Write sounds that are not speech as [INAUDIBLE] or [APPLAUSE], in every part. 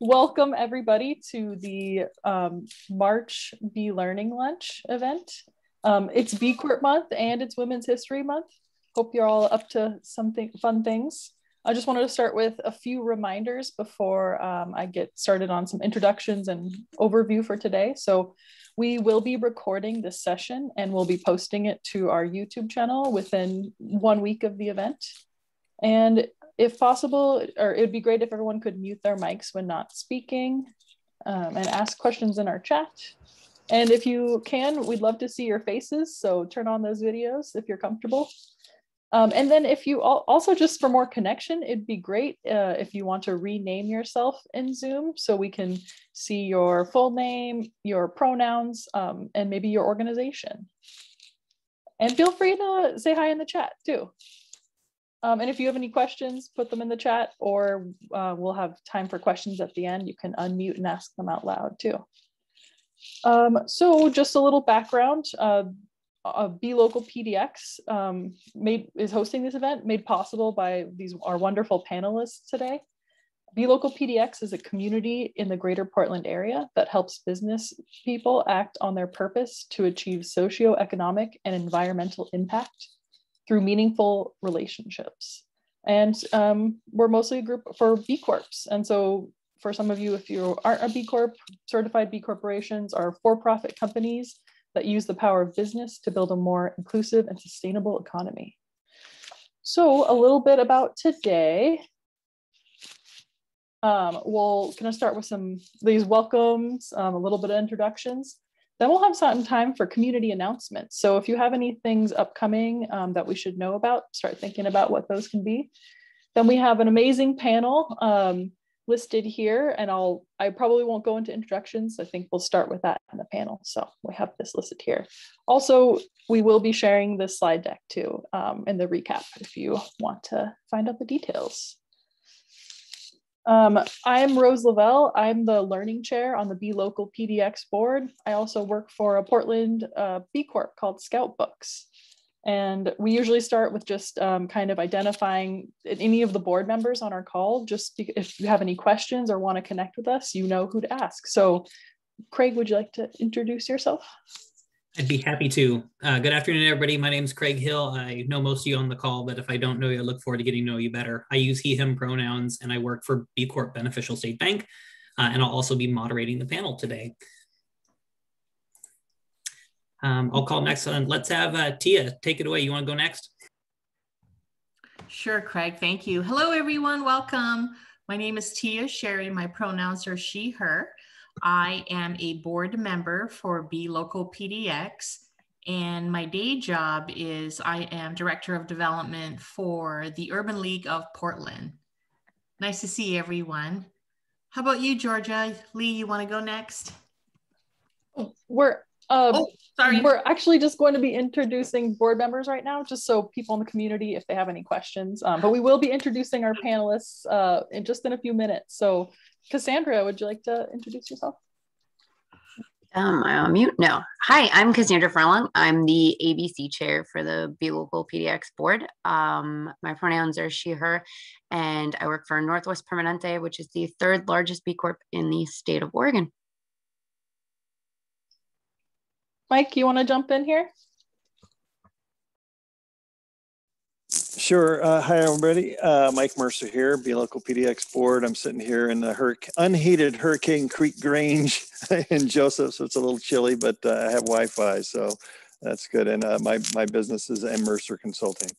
welcome everybody to the um, March B Learning Lunch event. Um, it's B Corp month and it's Women's History Month. Hope you're all up to something fun things. I just wanted to start with a few reminders before um, I get started on some introductions and overview for today. So we will be recording this session and we'll be posting it to our YouTube channel within one week of the event. And if possible, or it would be great if everyone could mute their mics when not speaking um, and ask questions in our chat. And if you can, we'd love to see your faces. So turn on those videos if you're comfortable. Um, and then if you also just for more connection, it'd be great uh, if you want to rename yourself in Zoom so we can see your full name, your pronouns, um, and maybe your organization. And feel free to say hi in the chat too. Um, and if you have any questions, put them in the chat or uh, we'll have time for questions at the end. You can unmute and ask them out loud too. Um, so just a little background. Uh, uh, B Local PDX um, made is hosting this event, made possible by these our wonderful panelists today. B Local PDX is a community in the greater Portland area that helps business people act on their purpose to achieve socioeconomic and environmental impact through meaningful relationships. And um, we're mostly a group for B Corps. And so for some of you, if you aren't a B Corp, certified B corporations are for-profit companies that use the power of business to build a more inclusive and sustainable economy. So a little bit about today. Um, we'll kind of start with some these welcomes, um, a little bit of introductions. Then we'll have some time for community announcements. So if you have any things upcoming um, that we should know about, start thinking about what those can be. Then we have an amazing panel. Um, listed here and I'll, I probably won't go into introductions. I think we'll start with that in the panel. So we have this listed here. Also, we will be sharing the slide deck too um, in the recap if you want to find out the details. Um, I'm Rose Lavelle. I'm the learning chair on the B Local PDX board. I also work for a Portland uh, B Corp called Scout Books. And we usually start with just um, kind of identifying any of the board members on our call. Just if you have any questions or want to connect with us, you know who to ask. So, Craig, would you like to introduce yourself? I'd be happy to. Uh, good afternoon, everybody. My name is Craig Hill. I know most of you on the call, but if I don't know you, I look forward to getting to know you better. I use he, him pronouns, and I work for B Corp Beneficial State Bank, uh, and I'll also be moderating the panel today. Um, I'll call next on. Let's have uh, Tia take it away. You want to go next? Sure, Craig. Thank you. Hello, everyone. Welcome. My name is Tia Sherry. My pronouns are she, her. I am a board member for B Local PDX. And my day job is I am Director of Development for the Urban League of Portland. Nice to see everyone. How about you, Georgia? Lee, you want to go next? We're um, oh, sorry. We're actually just going to be introducing board members right now, just so people in the community, if they have any questions. Um, but we will be introducing our panelists uh, in just in a few minutes. So, Cassandra, would you like to introduce yourself? Um, I'm on mute. No. Hi, I'm Cassandra Furlong. I'm the ABC chair for the B Local PDX board. Um, my pronouns are she, her, and I work for Northwest Permanente, which is the third largest B Corp in the state of Oregon. Mike, you want to jump in here? Sure. Uh, hi, everybody. Uh, Mike Mercer here, B Local PDX board. I'm sitting here in the hur unheated Hurricane Creek Grange [LAUGHS] in Joseph, so it's a little chilly, but uh, I have Wi-Fi, so that's good. And uh, my, my business is M. Mercer Consulting.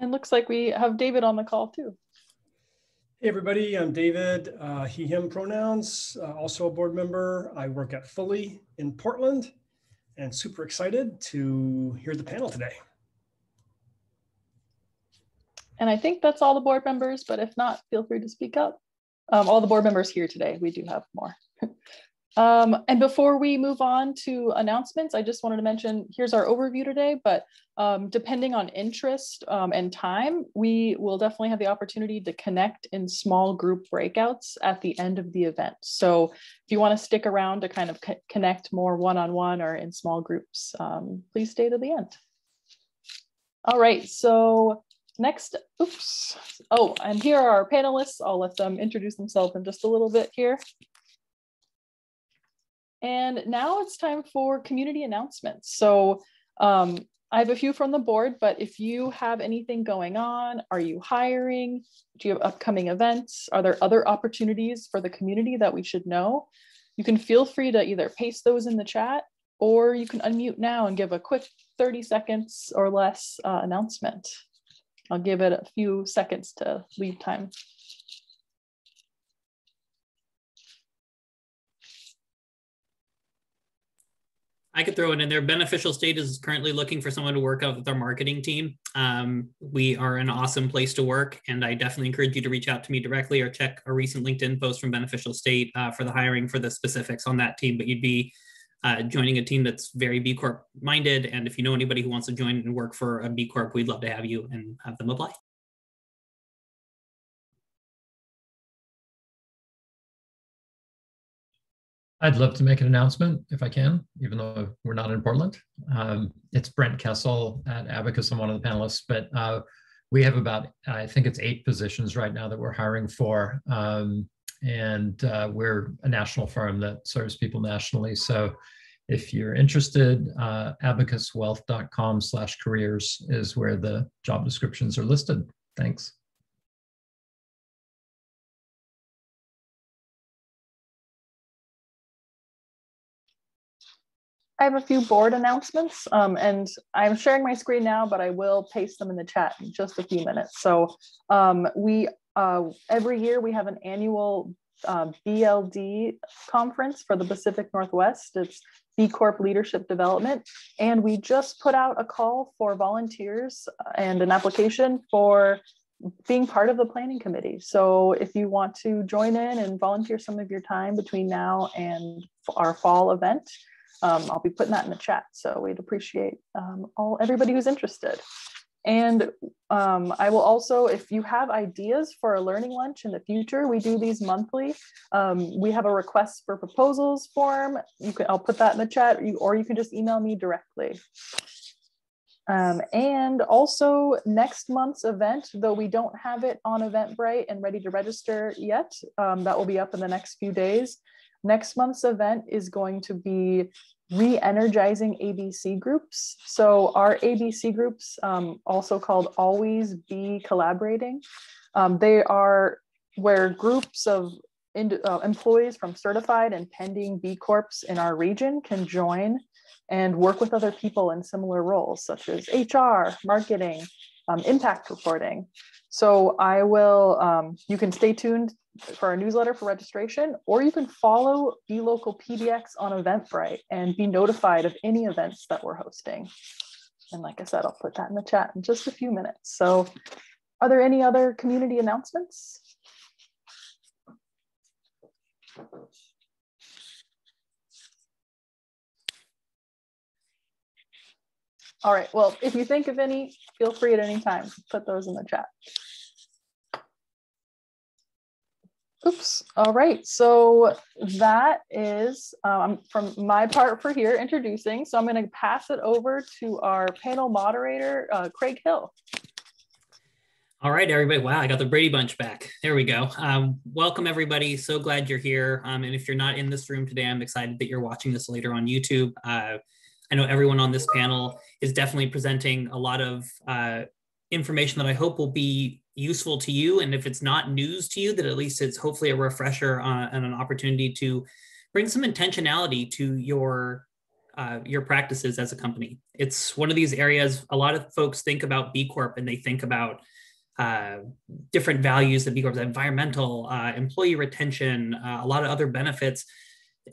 And looks like we have David on the call too. Hey everybody, I'm David, uh, he, him pronouns, uh, also a board member. I work at Fully in Portland and super excited to hear the panel today. And I think that's all the board members, but if not, feel free to speak up. Um, all the board members here today, we do have more. [LAUGHS] Um, and before we move on to announcements, I just wanted to mention, here's our overview today, but um, depending on interest um, and time, we will definitely have the opportunity to connect in small group breakouts at the end of the event. So if you wanna stick around to kind of co connect more one-on-one -on -one or in small groups, um, please stay to the end. All right, so next, oops. Oh, and here are our panelists. I'll let them introduce themselves in just a little bit here. And now it's time for community announcements. So um, I have a few from the board, but if you have anything going on, are you hiring? Do you have upcoming events? Are there other opportunities for the community that we should know? You can feel free to either paste those in the chat or you can unmute now and give a quick 30 seconds or less uh, announcement. I'll give it a few seconds to leave time. I could throw it in there. Beneficial State is currently looking for someone to work out with our marketing team. Um, we are an awesome place to work, and I definitely encourage you to reach out to me directly or check a recent LinkedIn post from Beneficial State uh, for the hiring for the specifics on that team. But you'd be uh, joining a team that's very B Corp minded, and if you know anybody who wants to join and work for a B Corp, we'd love to have you and have them apply. I'd love to make an announcement if I can, even though we're not in Portland. Um, it's Brent Kessel at Abacus. I'm one of the panelists, but uh, we have about, I think it's eight positions right now that we're hiring for. Um, and uh, we're a national firm that serves people nationally. So if you're interested, uh, abacuswealth.com slash careers is where the job descriptions are listed. Thanks. I have a few board announcements um, and I'm sharing my screen now, but I will paste them in the chat in just a few minutes. So um, we, uh, every year we have an annual uh, BLD conference for the Pacific Northwest. It's B Corp Leadership Development. And we just put out a call for volunteers and an application for being part of the planning committee. So if you want to join in and volunteer some of your time between now and our fall event, um, I'll be putting that in the chat. So we'd appreciate um, all everybody who's interested. And um, I will also, if you have ideas for a learning lunch in the future, we do these monthly. Um, we have a request for proposals form. You can, I'll put that in the chat, or you, or you can just email me directly. Um, and also next month's event, though we don't have it on Eventbrite and ready to register yet, um, that will be up in the next few days. Next month's event is going to be re-energizing ABC groups. So our ABC groups, um, also called Always Be Collaborating, um, they are where groups of in, uh, employees from certified and pending B Corps in our region can join and work with other people in similar roles, such as HR, marketing, um, impact reporting. So I will, um, you can stay tuned for our newsletter for registration, or you can follow B Local PDX on Eventbrite and be notified of any events that we're hosting. And like I said, I'll put that in the chat in just a few minutes. So are there any other community announcements? All right, well, if you think of any, feel free at any time, put those in the chat. Oops. All right. So that is um, from my part for here introducing. So I'm going to pass it over to our panel moderator, uh, Craig Hill. All right, everybody. Wow, I got the Brady Bunch back. There we go. Um, welcome, everybody. So glad you're here. Um, and if you're not in this room today, I'm excited that you're watching this later on YouTube. Uh, I know everyone on this panel is definitely presenting a lot of uh, information that I hope will be useful to you. And if it's not news to you, that at least it's hopefully a refresher uh, and an opportunity to bring some intentionality to your uh, your practices as a company. It's one of these areas a lot of folks think about B Corp and they think about uh, different values that B Corp, environmental, uh, employee retention, uh, a lot of other benefits,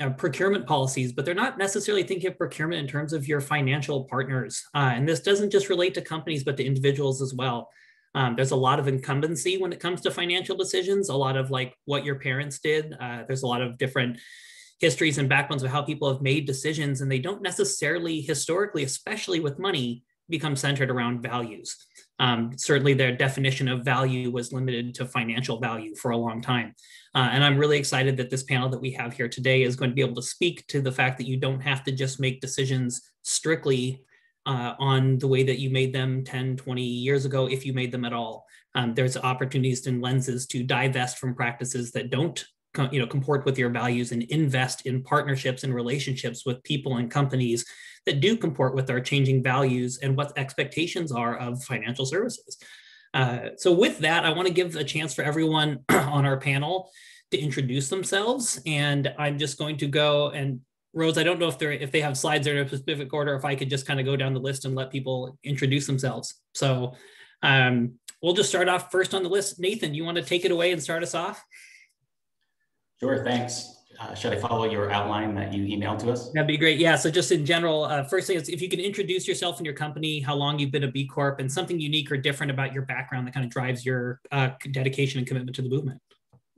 uh, procurement policies, but they're not necessarily thinking of procurement in terms of your financial partners. Uh, and this doesn't just relate to companies, but to individuals as well. Um, there's a lot of incumbency when it comes to financial decisions, a lot of like what your parents did. Uh, there's a lot of different histories and backgrounds of how people have made decisions, and they don't necessarily historically, especially with money, become centered around values. Um, certainly, their definition of value was limited to financial value for a long time. Uh, and I'm really excited that this panel that we have here today is going to be able to speak to the fact that you don't have to just make decisions strictly uh, on the way that you made them 10, 20 years ago, if you made them at all. Um, there's opportunities and lenses to divest from practices that don't you know comport with your values and invest in partnerships and relationships with people and companies that do comport with our changing values and what expectations are of financial services uh, so with that i want to give a chance for everyone [CLEARS THROAT] on our panel to introduce themselves and i'm just going to go and rose i don't know if they're if they have slides in a specific order if i could just kind of go down the list and let people introduce themselves so um, we'll just start off first on the list nathan you want to take it away and start us off Sure, thanks. Uh, should I follow your outline that you emailed to us? That'd be great. Yeah. So just in general, uh, first thing is if you can introduce yourself and your company, how long you've been a B Corp, and something unique or different about your background that kind of drives your uh, dedication and commitment to the movement.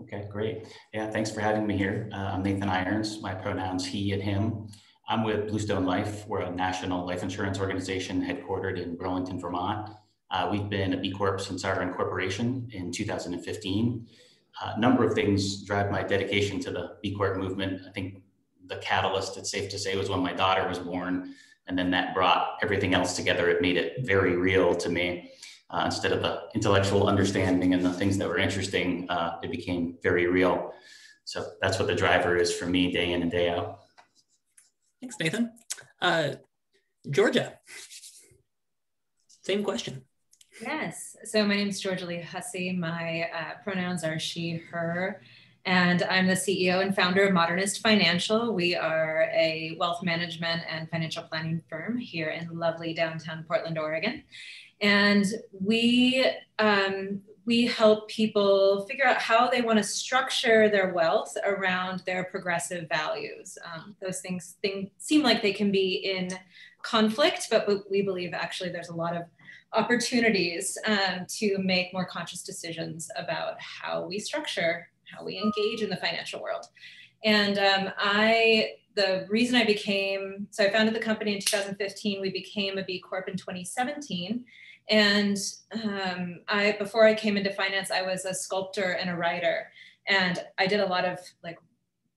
Okay, great. Yeah, thanks for having me here. Uh, I'm Nathan Irons. My pronouns he and him. I'm with Bluestone Life. We're a national life insurance organization headquartered in Burlington, Vermont. Uh, we've been a B Corp since our incorporation in 2015 a number of things drive my dedication to the B Corp movement. I think the catalyst, it's safe to say, was when my daughter was born. And then that brought everything else together. It made it very real to me. Uh, instead of the intellectual understanding and the things that were interesting, uh, it became very real. So that's what the driver is for me day in and day out. Thanks, Nathan. Uh, Georgia, same question. Yes. So my name is Georgia Lee Hussey. My uh, pronouns are she, her, and I'm the CEO and founder of Modernist Financial. We are a wealth management and financial planning firm here in lovely downtown Portland, Oregon. And we um, we help people figure out how they want to structure their wealth around their progressive values. Um, those things, things seem like they can be in conflict, but we believe actually there's a lot of opportunities um, to make more conscious decisions about how we structure, how we engage in the financial world. And um, I, the reason I became, so I founded the company in 2015. We became a B Corp in 2017. And um, I, before I came into finance, I was a sculptor and a writer. And I did a lot of like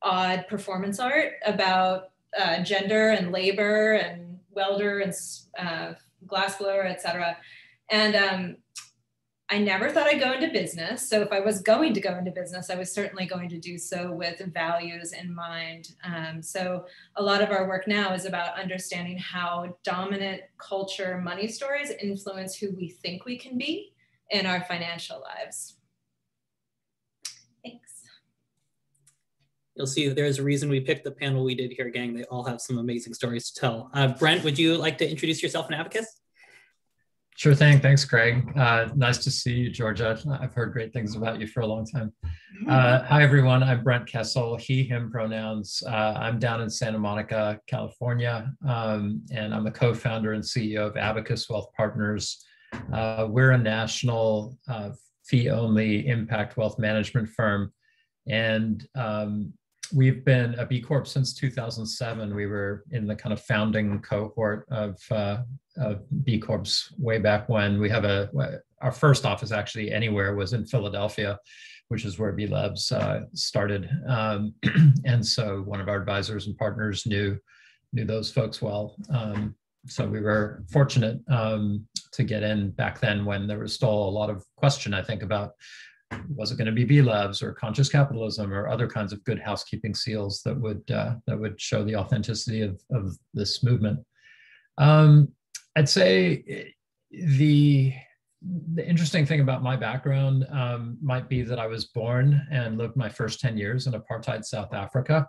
odd performance art about uh, gender and labor and welder and uh, glassblower, etc. And um, I never thought I'd go into business. So if I was going to go into business, I was certainly going to do so with values in mind. Um, so a lot of our work now is about understanding how dominant culture money stories influence who we think we can be in our financial lives. Thanks. You'll see there's a reason we picked the panel we did here, gang. They all have some amazing stories to tell. Uh, Brent, would you like to introduce yourself and Abacus? Sure thing. Thanks, Craig. Uh, nice to see you, Georgia. I've heard great things about you for a long time. Uh, hi, everyone. I'm Brent Kessel, he, him pronouns. Uh, I'm down in Santa Monica, California, um, and I'm the co founder and CEO of Abacus Wealth Partners. Uh, we're a national uh, fee only impact wealth management firm. And um, we've been a B Corp since 2007. We were in the kind of founding cohort of, uh, of B Corps way back when. We have a, our first office actually anywhere was in Philadelphia, which is where B Labs uh, started. Um, [CLEARS THROAT] and so one of our advisors and partners knew, knew those folks well. Um, so we were fortunate um, to get in back then when there was still a lot of question, I think, about was it going to be B Labs or conscious capitalism or other kinds of good housekeeping seals that would uh, that would show the authenticity of, of this movement? Um, I'd say the the interesting thing about my background um, might be that I was born and lived my first 10 years in apartheid South Africa.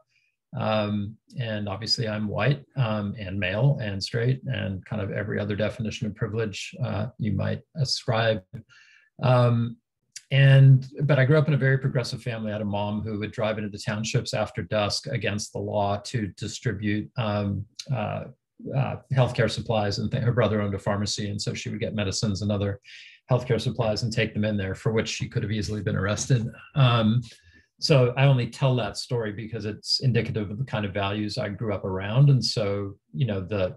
Um, and obviously, I'm white um, and male and straight and kind of every other definition of privilege uh, you might ascribe. Um, and but I grew up in a very progressive family. I had a mom who would drive into the townships after dusk against the law to distribute um, uh, uh, healthcare supplies, and th- her brother owned a pharmacy, and so she would get medicines and other healthcare supplies and take them in there, for which she could have easily been arrested. Um, so I only tell that story because it's indicative of the kind of values I grew up around, and so you know the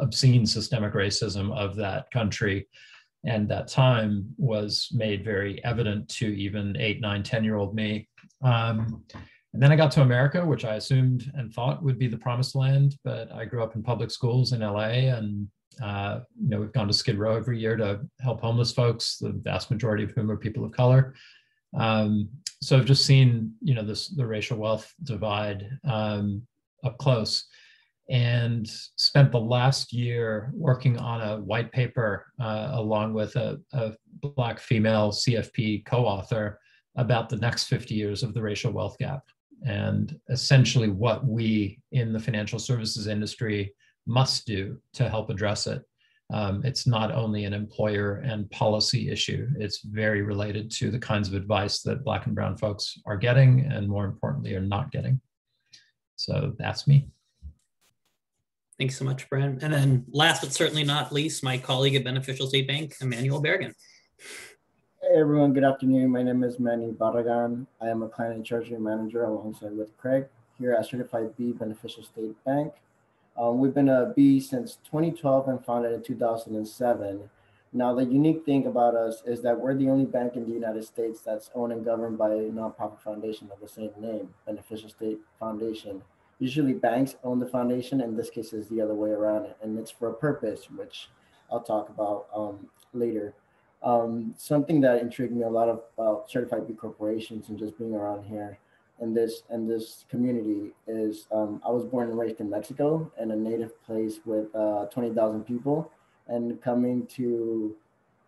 obscene systemic racism of that country and that time was made very evident to even eight, nine ten year old me. Um, And then I got to America, which I assumed and thought would be the promised land, but I grew up in public schools in LA and uh, you know, we've gone to Skid Row every year to help homeless folks, the vast majority of whom are people of color. Um, so I've just seen, you know, this the racial wealth divide um, up close, and spent the last year working on a white paper uh, along with a, a black female CFP co-author about the next 50 years of the racial wealth gap and essentially what we in the financial services industry must do to help address it. Um, it's not only an employer and policy issue, it's very related to the kinds of advice that Black and Brown folks are getting, and more importantly, are not getting. So that's me. Thanks so much, Brent. And then last but certainly not least, my colleague at Beneficial State Bank, Emmanuel Barragan. Everyone, good afternoon. My name is Manny Barragan. I am a client and treasury manager alongside with Craig here at Certified B Beneficial State Bank. Um, we've been a B since 2012 and founded in 2007. Now, the unique thing about us is that we're the only bank in the United States that's owned and governed by a nonprofit foundation of the same name, Beneficial State Foundation. Usually, banks own the foundation. and this case, is the other way around, and it's for a purpose, which I'll talk about um, later. Um, something that intrigued me a lot about certified B corporations and just being around here in this in this community is um, I was born and raised in Mexico in a native place with uh, 20,000 people, and coming to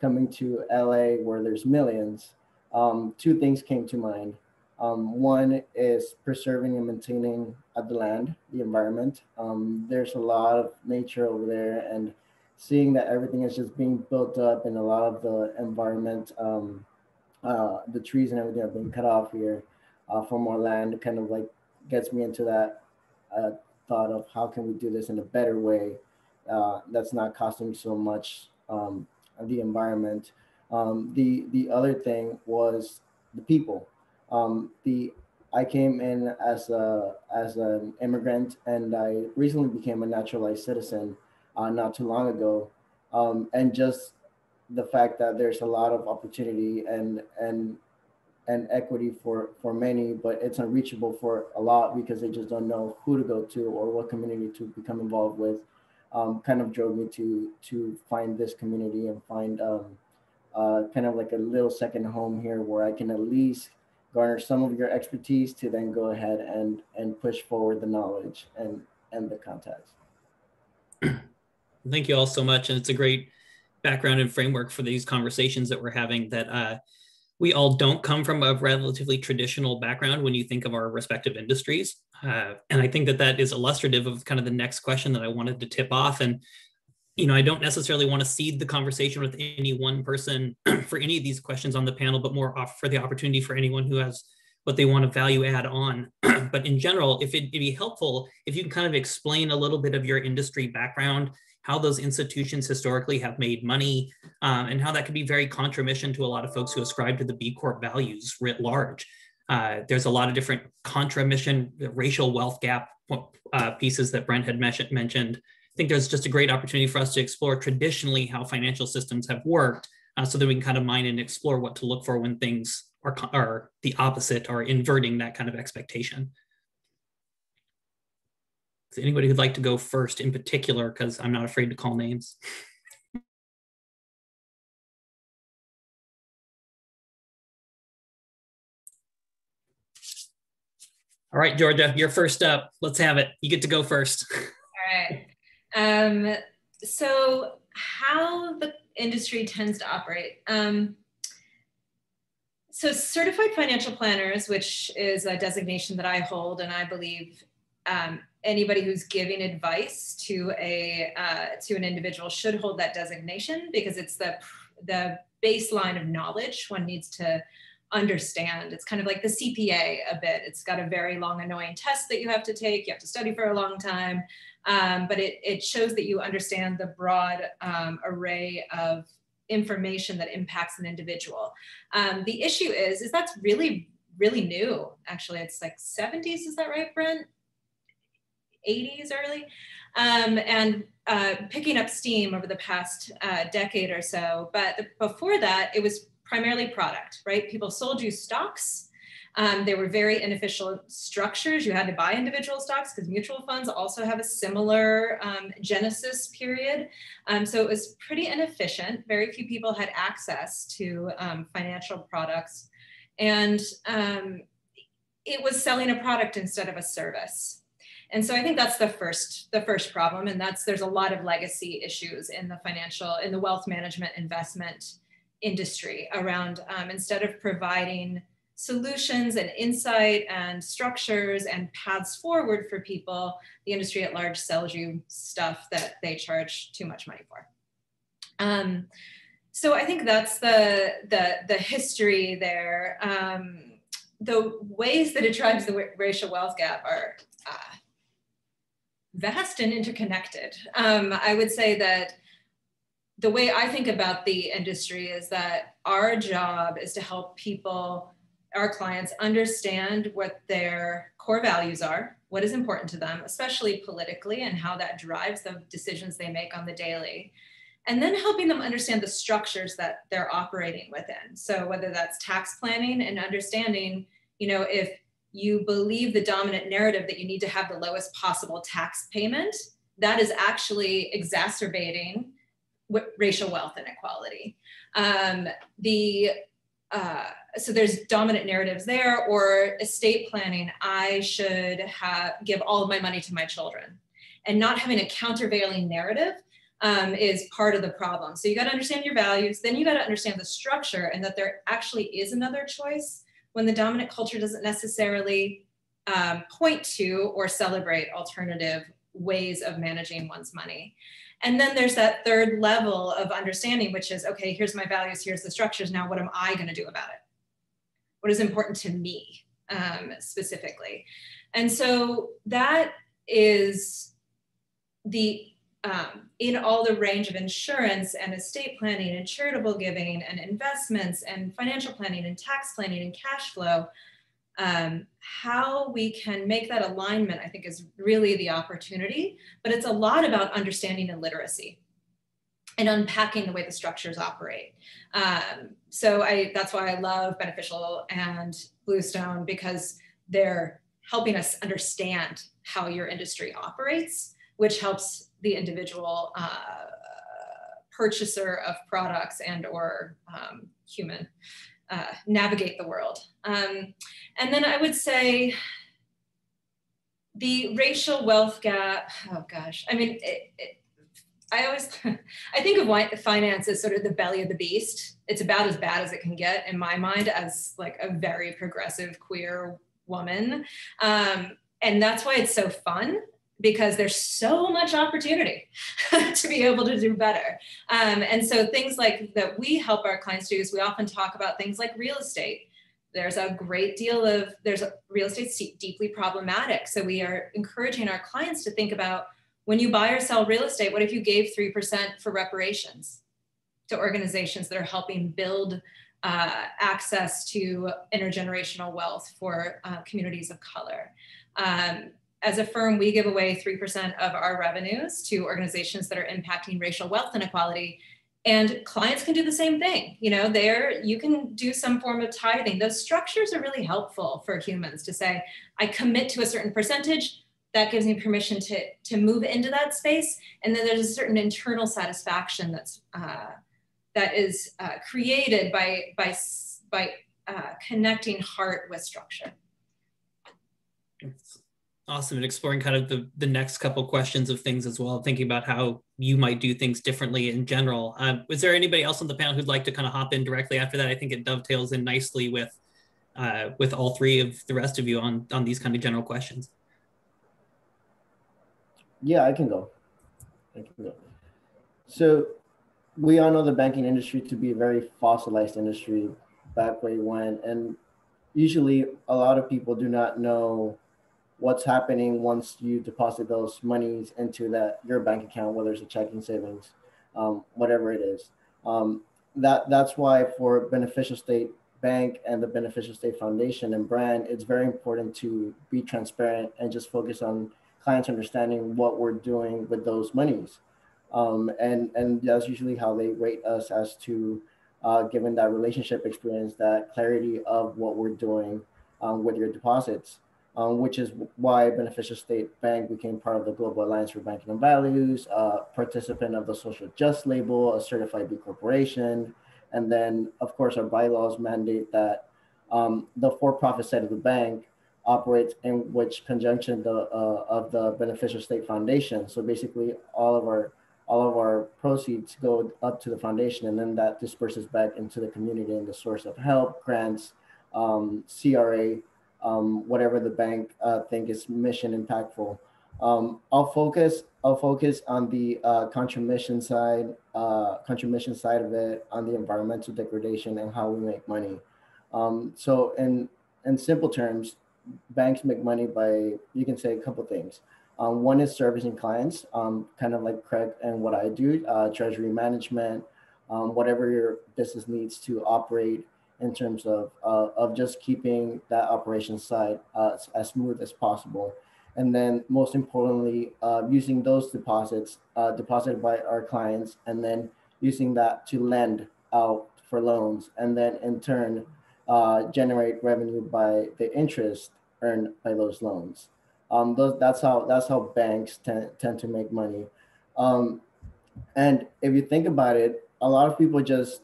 coming to LA where there's millions, um, two things came to mind. Um, one is preserving and maintaining the land, the environment. Um, there's a lot of nature over there, and seeing that everything is just being built up and a lot of the environment, um, uh, the trees and everything are being cut off here uh, for more land kind of like gets me into that uh, thought of how can we do this in a better way uh, that's not costing so much um, the environment. Um, the the other thing was the people. Um, the I came in as a as an immigrant, and I recently became a naturalized citizen uh, not too long ago, um, and just the fact that there's a lot of opportunity and and and equity for for many, but it's unreachable for a lot because they just don't know who to go to or what community to become involved with. Um, kind of drove me to to find this community and find um, uh, kind of like a little second home here where I can at least garner some of your expertise to then go ahead and and push forward the knowledge and and the contacts. Thank you all so much, and it's a great background and framework for these conversations that we're having. That uh, we all don't come from a relatively traditional background when you think of our respective industries. Uh, and I think that that is illustrative of kind of the next question that I wanted to tip off. And, you know, I don't necessarily want to seed the conversation with any one person [CLEARS THROAT] for any of these questions on the panel, but more for the opportunity for anyone who has what they want to value add on. [CLEARS THROAT] but in general, if it'd be helpful, if you can kind of explain a little bit of your industry background how those institutions historically have made money, um, and how that can be very contra-mission to a lot of folks who ascribe to the B Corp values writ large. Uh, there's a lot of different contra-mission racial wealth gap uh, pieces that Brent had mentioned. I think there's just a great opportunity for us to explore traditionally how financial systems have worked uh, so that we can kind of mine and explore what to look for when things are, are the opposite or inverting that kind of expectation. Anybody who'd like to go first in particular? Because I'm not afraid to call names. All right, Georgia, you're first up. Let's have it. You get to go first. [LAUGHS] All right. Um, so, how the industry tends to operate. Um, so, certified financial planners, which is a designation that I hold, and I believe um, anybody who's giving advice to a uh, to an individual should hold that designation because it's the the baseline of knowledge one needs to understand. It's kind of like the CPA a bit. It's got a very long, annoying test that you have to take. You have to study for a long time, um, but it it shows that you understand the broad um, array of information that impacts an individual. Um, the issue is is that's really really new. Actually, it's like 70s. Is that right, Brent? 80s early, um, and uh, picking up steam over the past uh, decade or so. But before that, it was primarily product, right? People sold you stocks. Um, they were very inefficient structures. You had to buy individual stocks because mutual funds also have a similar um, genesis period. Um, so it was pretty inefficient. Very few people had access to um, financial products. And um, it was selling a product instead of a service. And so I think that's the first the first problem, and that's there's a lot of legacy issues in the financial in the wealth management investment industry around um, instead of providing solutions and insight and structures and paths forward for people, the industry at large sells you stuff that they charge too much money for. Um, so I think that's the the the history there. Um, the ways that it drives the racial wealth gap are uh, vast and interconnected. Um, I would say that the way I think about the industry is that our job is to help people, our clients, understand what their core values are, what is important to them, especially politically, and how that drives the decisions they make on the daily. And then helping them understand the structures that they're operating within. So, whether that's tax planning and understanding, you know, if you believe the dominant narrative that you need to have the lowest possible tax payment, that is actually exacerbating racial wealth inequality. Um, the uh, so there's dominant narratives there, or estate planning. I should have give all of my money to my children, and not having a countervailing narrative um, is part of the problem. So you got to understand your values, then you got to understand the structure, and that there actually is another choice when the dominant culture doesn't necessarily um, point to or celebrate alternative ways of managing one's money. And then there's that third level of understanding, which is okay, here's my values, here's the structures. Now, what am I going to do about it? What is important to me um, specifically? And so that is the um, in all the range of insurance and estate planning and charitable giving and investments and financial planning and tax planning and cash flow, um, how we can make that alignment, I think, is really the opportunity. But it's a lot about understanding and literacy and unpacking the way the structures operate. Um, so I, that's why I love Beneficial and Bluestone because they're helping us understand how your industry operates, which helps the individual uh, purchaser of products and or um, human uh, navigate the world. Um, and then I would say the racial wealth gap, oh gosh, I mean, it, it, I always, [LAUGHS] I think of white finance as sort of the belly of the beast. It's about as bad as it can get in my mind as like a very progressive queer woman. Um, and that's why it's so fun because there's so much opportunity [LAUGHS] to be able to do better. Um, and so things like that we help our clients do is we often talk about things like real estate. There's a great deal of there's a, real estate deeply problematic. So we are encouraging our clients to think about when you buy or sell real estate, what if you gave 3% for reparations to organizations that are helping build uh, access to intergenerational wealth for uh, communities of color? Um, as a firm, we give away 3% of our revenues to organizations that are impacting racial wealth inequality. And clients can do the same thing. You know, there you can do some form of tithing. Those structures are really helpful for humans to say, I commit to a certain percentage. That gives me permission to, to move into that space. And then there's a certain internal satisfaction that's uh, that is uh, created by, by, by uh, connecting heart with structure. Awesome. And exploring kind of the, the next couple questions of things as well, thinking about how you might do things differently in general. Uh, was there anybody else on the panel who'd like to kind of hop in directly after that? I think it dovetails in nicely with uh, with all three of the rest of you on, on these kind of general questions. Yeah, I can go. I can go. So we all know the banking industry to be a very fossilized industry back way when, and usually a lot of people do not know what's happening once you deposit those monies into that your bank account, whether it's a checking savings, um, whatever it is. Um, that that's why for Beneficial State Bank and the Beneficial State Foundation and brand, it's very important to be transparent and just focus on clients understanding what we're doing with those monies. Um, and and that's usually how they rate us as to uh, given that relationship experience, that clarity of what we're doing um, with your deposits, um, which is why Beneficial State Bank became part of the Global Alliance for Banking on Values, uh, participant of the Social Just label, a certified B corporation. And then, of course, our bylaws mandate that um, the for-profit side of the bank operates in which conjunction the, uh, of the Beneficial State Foundation. So basically, all of our all of our proceeds go up to the foundation, and then that disperses back into the community and the source of help, grants, um, CRA, um, whatever the bank uh, think is mission impactful. Um, I'll focus. I'll focus on the uh, contra-mission side, uh, contra-mission side of it, on the environmental degradation and how we make money. Um, so, in in simple terms, banks make money by you can say a couple things. Um, one is servicing clients, um, kind of like Craig and what I do, uh, treasury management, um, whatever your business needs to operate in terms of, uh, of just keeping that operation side uh, as, smooth as possible. And then most importantly, uh, using those deposits uh, deposited by our clients and then using that to lend out for loans and then in turn uh, generate revenue by the interest earned by those loans. Um, those, that's how that's how banks tend, tend to make money. Um, and if you think about it, a lot of people just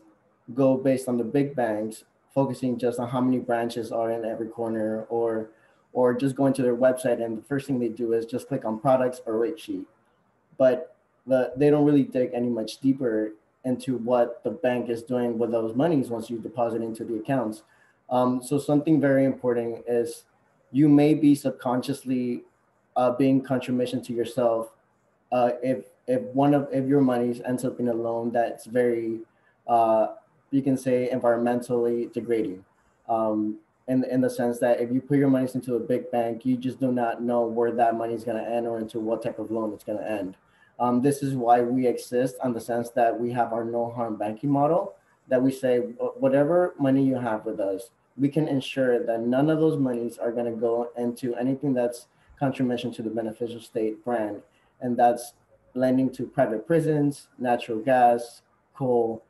go based on the big banks, focusing just on how many branches are in every corner, or or just going to their website and the first thing they do is just click on products or rate sheet. But the, they don't really dig any much deeper into what the bank is doing with those monies once you deposit into the accounts. Um, so something very important is you may be subconsciously uh, being contra-mission to yourself uh, if if one of if your money ends up in a loan that's very uh, you can say environmentally degrading um, in, in the sense that if you put your money into a big bank you just do not know where that money is going to end or into what type of loan it's going to end um, this is why we exist on the sense that we have our no harm banking model that we say whatever money you have with us we can ensure that none of those monies are going to go into anything that's contra-mission to the beneficial state brand. And that's lending to private prisons, natural gas, coal,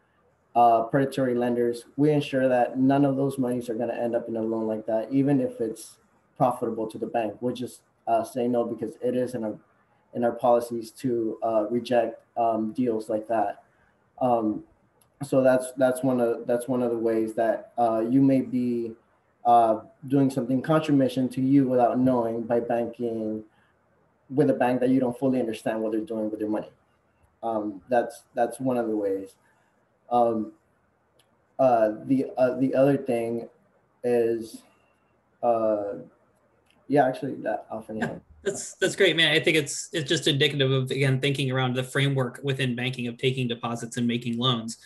uh, predatory lenders. We ensure that none of those monies are going to end up in a loan like that, even if it's profitable to the bank. We'll just uh, say no because it is in our in our policies to uh, reject um, deals like that. Um, so that's that's one of that's one of the ways that uh, you may be uh, doing something contra-mission to you without knowing by banking with a bank that you don't fully understand what they're doing with their money. Um, that's that's one of the ways. Um, uh, the uh, the other thing is, uh, yeah, actually, that I'll finish. Yeah, that's that's great, man. I think it's it's just indicative of again thinking around the framework within banking of taking deposits and making loans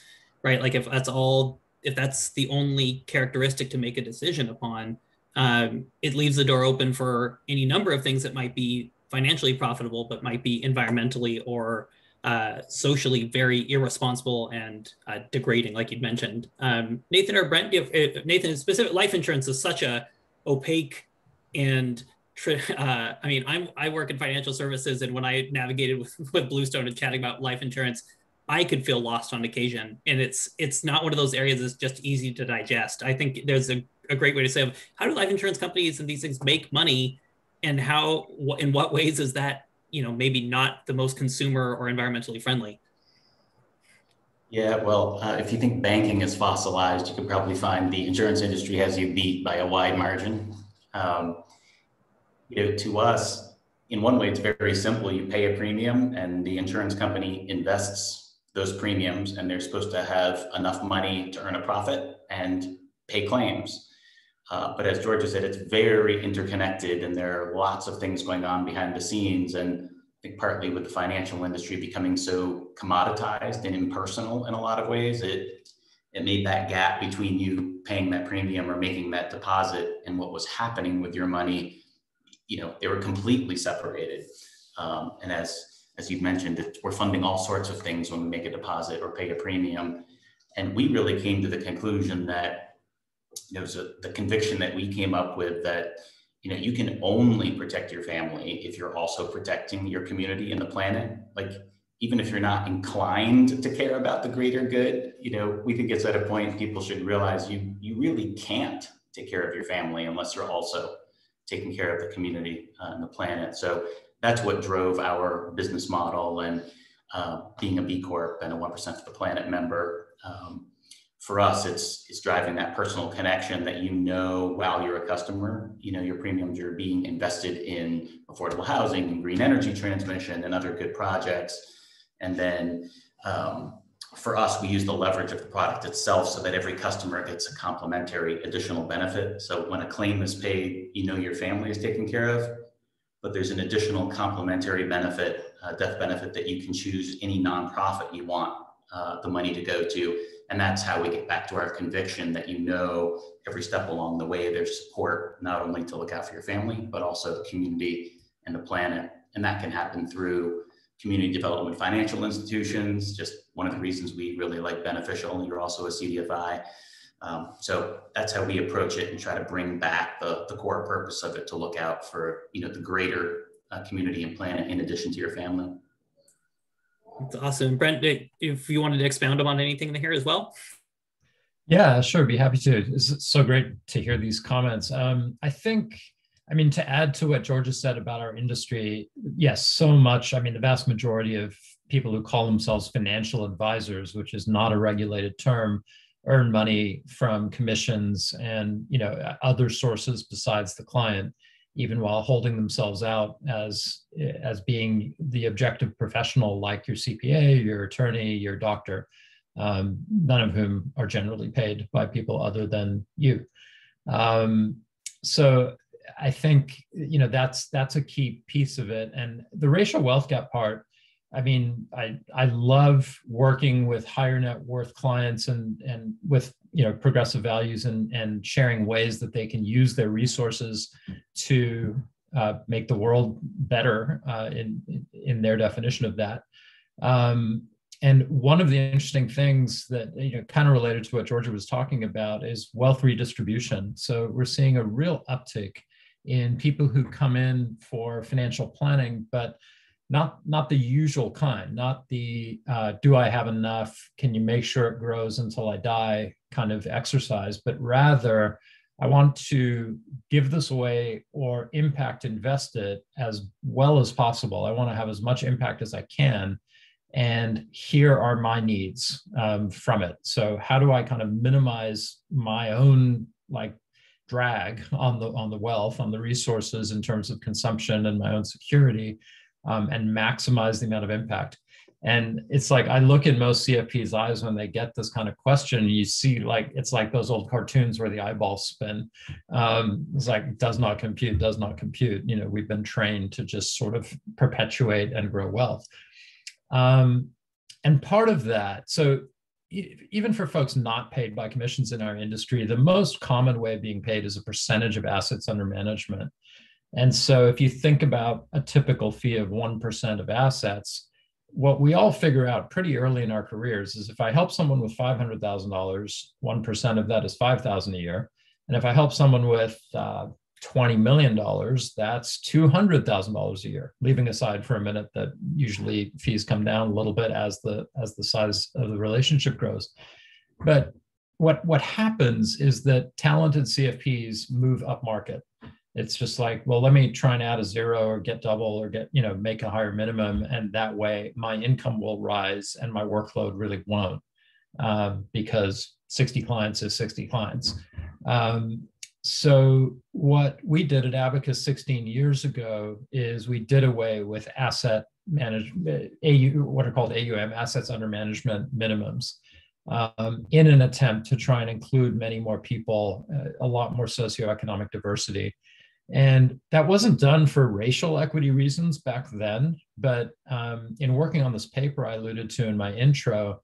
right? Like if that's all, if that's the only characteristic to make a decision upon, um, it leaves the door open for any number of things that might be financially profitable, but might be environmentally or uh, socially very irresponsible and uh, degrading, like you'd mentioned. Um, Nathan or Brent, if, Nathan, specific life insurance is such a opaque and [LAUGHS] uh, I mean, I'm I work in financial services, and when I navigated with, [LAUGHS] with Bluestone and chatting about life insurance, I could feel lost on occasion. And it's it's not one of those areas that's just easy to digest. I think there's a, a great way to say how do life insurance companies and these things make money and how in what ways is that you know maybe not the most consumer or environmentally friendly. Yeah well uh, if you think banking is fossilized you could probably find the insurance industry has you beat by a wide margin. Um, you know to us in one way it's very simple. You pay a premium and the insurance company invests those premiums and they're supposed to have enough money to earn a profit and pay claims. Uh, but as Georgia said, it's very interconnected and there are lots of things going on behind the scenes. And I think partly with the financial industry becoming so commoditized and impersonal in a lot of ways, it, it made that gap between you paying that premium or making that deposit and what was happening with your money, you know, they were completely separated. Um, and as as you've mentioned, that we're funding all sorts of things when we make a deposit or pay a premium. And we really came to the conclusion that there was a, the conviction that we came up with that you know you can only protect your family if you're also protecting your community and the planet. Like even if you're not inclined to care about the greater good, you know, we think it's at a point people should realize you you really can't take care of your family unless you're also taking care of the community uh, and the planet. So that's what drove our business model and uh, being a B Corp and a 1% for the Planet member. Um, for us, it's, it's driving that personal connection that you know while you're a customer, you know, your premiums are being invested in affordable housing and green energy transmission and other good projects. And then um, for us, we use the leverage of the product itself so that every customer gets a complimentary additional benefit. So when a claim is paid, you know your family is taken care of, but there's an additional complimentary benefit, uh, death benefit that you can choose any nonprofit you want uh, the money to go to. And that's how we get back to our conviction that you know every step along the way there's support, not only to look out for your family, but also the community and the planet. And that can happen through community development financial institutions, just one of the reasons we really like Beneficial. You're also a CDFI. Um, so that's how we approach it and try to bring back the, the core purpose of it to look out for you know the greater uh, community and planet in addition to your family. That's awesome. Brent, if you wanted to expound on anything in here as well. Yeah, sure. Be happy to. It's so great to hear these comments. Um, I think I mean, to add to what Georgia said about our industry, yes, so much. I mean, the vast majority of people who call themselves financial advisors, which is not a regulated term, earn money from commissions and you know other sources besides the client, even while holding themselves out as as being the objective professional like your CPA, your attorney, your doctor, um, none of whom are generally paid by people other than you. Um, so I think you know that's that's a key piece of it. And the racial wealth gap part, I mean, I I love working with higher net worth clients and and with you know progressive values and and sharing ways that they can use their resources to uh, make the world better uh, in in their definition of that. Um, and one of the interesting things that you know kind of related to what Georgia was talking about is wealth redistribution. So we're seeing a real uptick in people who come in for financial planning, but not not the usual kind, not the uh, do I have enough? Can you make sure it grows until I die kind of exercise, but rather I want to give this away or impact invest it as well as possible. I want to have as much impact as I can. And here are my needs um, from it. So, how do I kind of minimize my own like drag on the on the wealth on the resources in terms of consumption and my own security um, and maximize the amount of impact. And it's like i look in most cfps eyes when they get this kind of question you see like it's like those old cartoons where the eyeballs spin. Um, it's like does not compute does not compute. You know we've been trained to just sort of perpetuate and grow wealth. Um, and part of that so even for folks not paid by commissions in our industry, the most common way of being paid is a percentage of assets under management. And so if you think about a typical fee of 1% of assets, what we all figure out pretty early in our careers is if I help someone with $500,000, 1% of that is 5,000 a year. And if I help someone with uh, $20 million, that's $200,000 a year, leaving aside for a minute that usually fees come down a little bit as the, as the size of the relationship grows. But what, what happens is that talented CFPs move up market. It's just like, well, let me try and add a zero or get double or get, you know, make a higher minimum. And that way my income will rise and my workload really won't um, because 60 clients is 60 clients. Um, so what we did at Abacus 16 years ago is we did away with asset management, AU, what are called AUM, assets under management minimums, um, in an attempt to try and include many more people, uh, a lot more socioeconomic diversity. And that wasn't done for racial equity reasons back then, but um, in working on this paper I alluded to in my intro,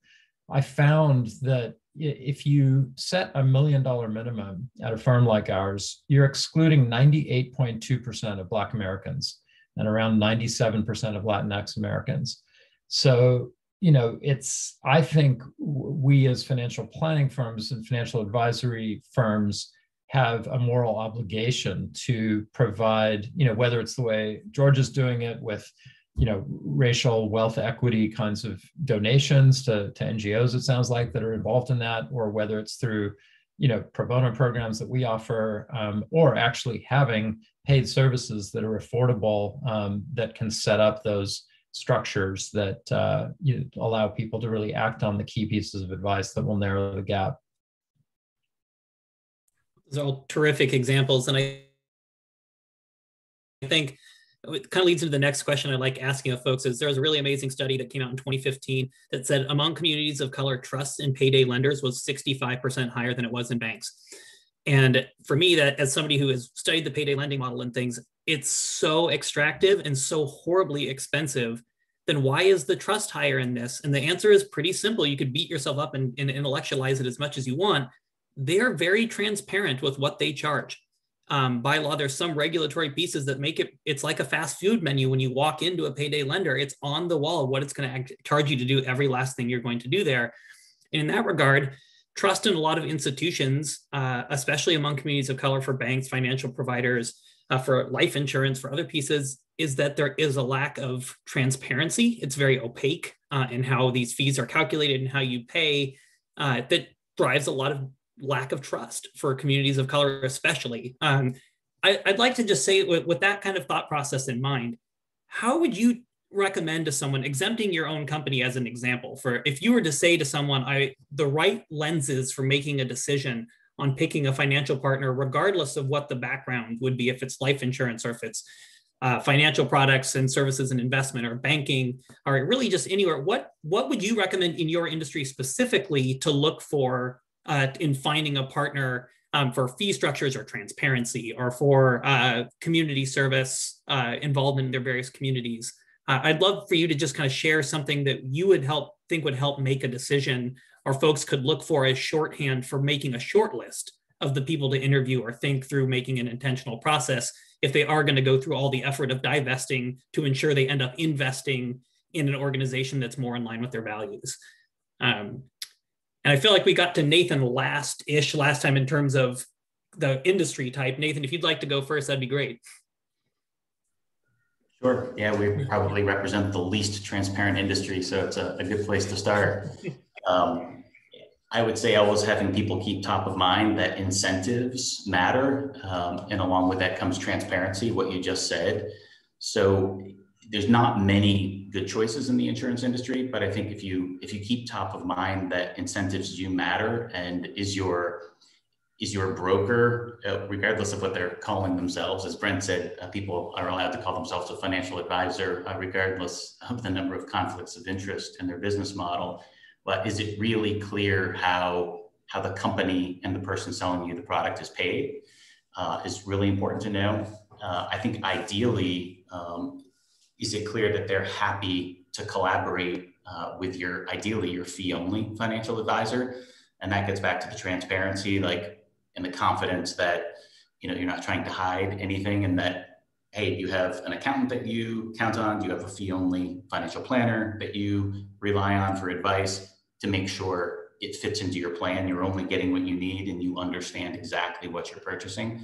I found that if you set a million dollar minimum at a firm like ours, you're excluding 98.2% of Black Americans and around 97% of Latinx Americans. So, you know, it's, I think we as financial planning firms and financial advisory firms have a moral obligation to provide, you know, whether it's the way George is doing it with you know racial wealth equity kinds of donations to, to ngos it sounds like that are involved in that or whether it's through you know, pro bono programs that we offer, um, or actually having paid services that are affordable um, that can set up those structures that uh, you allow people to really act on the key pieces of advice that will narrow the gap. Those are all terrific examples. And I think it kind of leads into the next question I like asking of folks is there was a really amazing study that came out in 2015 that said among communities of color, trust in payday lenders was 65% higher than it was in banks. And for me, that as somebody who has studied the payday lending model and things, it's so extractive and so horribly expensive. Then why is the trust higher in this? And the answer is pretty simple. You could beat yourself up and, and intellectualize it as much as you want. They're very transparent with what they charge um, by law, there's some regulatory pieces that make it, it's like a fast food menu. When you walk into a payday lender, it's on the wall what it's going to charge you to do every last thing you're going to do there. And in that regard, trust in a lot of institutions, uh, especially among communities of color for banks, financial providers, uh, for life insurance, for other pieces, is that there is a lack of transparency. It's very opaque uh, in how these fees are calculated and how you pay. Uh, that drives a lot of lack of trust for communities of color, especially. Um, I, would like to just say, with, with that kind of thought process in mind, how would you recommend to someone exempting your own company as an example for if you were to say to someone i the right lenses for making a decision on picking a financial partner regardless of what the background would be if it's life insurance or if it's uh, financial products and services and investment or banking or really just anywhere what what would you recommend in your industry specifically to look for uh, in finding a partner um, for fee structures or transparency or for uh, community service uh, involvement in their various communities. Uh, I'd love for you to just kind of share something that you would help think would help make a decision or folks could look for as shorthand for making a short list of the people to interview or think through making an intentional process if they are going to go through all the effort of divesting to ensure they end up investing in an organization that's more in line with their values. Um, and I feel like we got to Nathan last ish last time in terms of the industry type. Nathan, if you'd like to go first, that'd be great. Sure. Yeah, we probably represent the least transparent industry, so it's a, a good place to start. [LAUGHS] Um, I would say always having people keep top of mind that incentives matter, um, and along with that comes transparency. What you just said. So there's not many good choices in the insurance industry, but I think if you if you keep top of mind that incentives do matter and is your is your broker, uh, regardless of what they're calling themselves, as Brent said, uh, people are allowed to call themselves a financial advisor, uh, regardless of the number of conflicts of interest in their business model. But is it really clear how how the company and the person selling you the product is paid? Uh, is really important to know. Uh, I think ideally, um, is it clear that they're happy to collaborate uh, with your ideally your fee only financial advisor? And that gets back to the transparency like and the confidence that you know you're not trying to hide anything and that hey you have an accountant that you count on you have a fee only financial planner that you rely on for advice to make sure it fits into your plan. You're only getting what you need and you understand exactly what you're purchasing.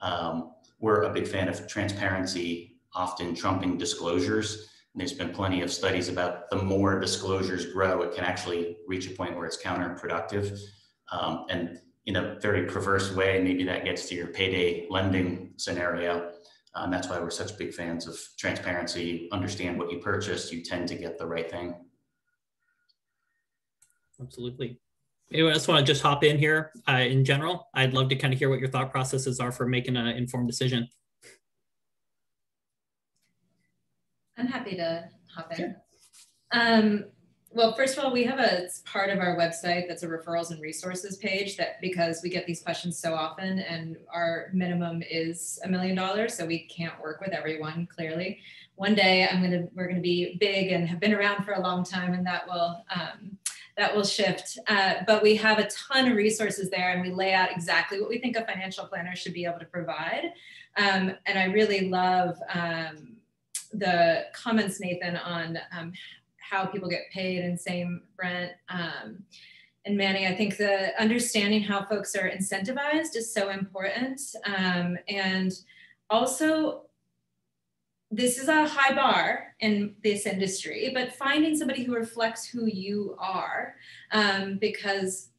Um, we're a big fan of transparency often trumping disclosures. And there's been plenty of studies about the more disclosures grow, it can actually reach a point where it's counterproductive. Um, and in a very perverse way, maybe that gets to your payday lending scenario. Uh, and that's why we're such big fans of transparency. You Understand what you purchased, you tend to get the right thing. Absolutely. Anyone else want to just hop in here uh, in general? I'd love to kind of hear what your thought processes are for making an informed decision. I'm happy to hop in. Sure. Um, well, first of all, we have a part of our website that's a referrals and resources page that because we get these questions so often and our minimum is a million dollars, so we can't work with everyone clearly. One day I'm gonna we're gonna be big and have been around for a long time and that will um, that will shift. Uh, but we have a ton of resources there and we lay out exactly what we think a financial planner should be able to provide. Um, and I really love um, the comments, Nathan, on um, how people get paid, and same Brent um, and Manny. I think the understanding how folks are incentivized is so important, um, and also this is a high bar in this industry, but finding somebody who reflects who you are, um, because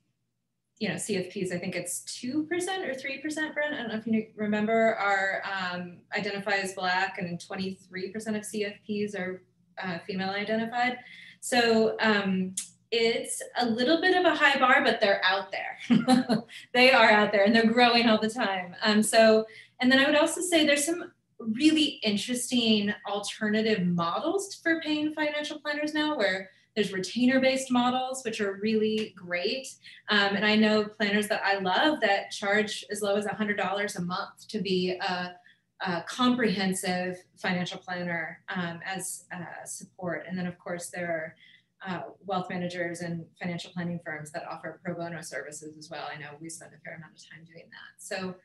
you know, CFPs, I think it's 2% or 3%, Brent, I don't know if you remember, are um, identified as Black and 23% of CFPs are uh, female identified. So um, it's a little bit of a high bar, but they're out there. [LAUGHS] they are out there and they're growing all the time. Um, so, and then I would also say there's some really interesting alternative models for paying financial planners now where there's retainer based models, which are really great. Um, and I know planners that I love that charge as low as $100 a month to be a, a comprehensive financial planner um, as uh, support. And then, of course, there are uh, wealth managers and financial planning firms that offer pro bono services as well. I know we spend a fair amount of time doing that. So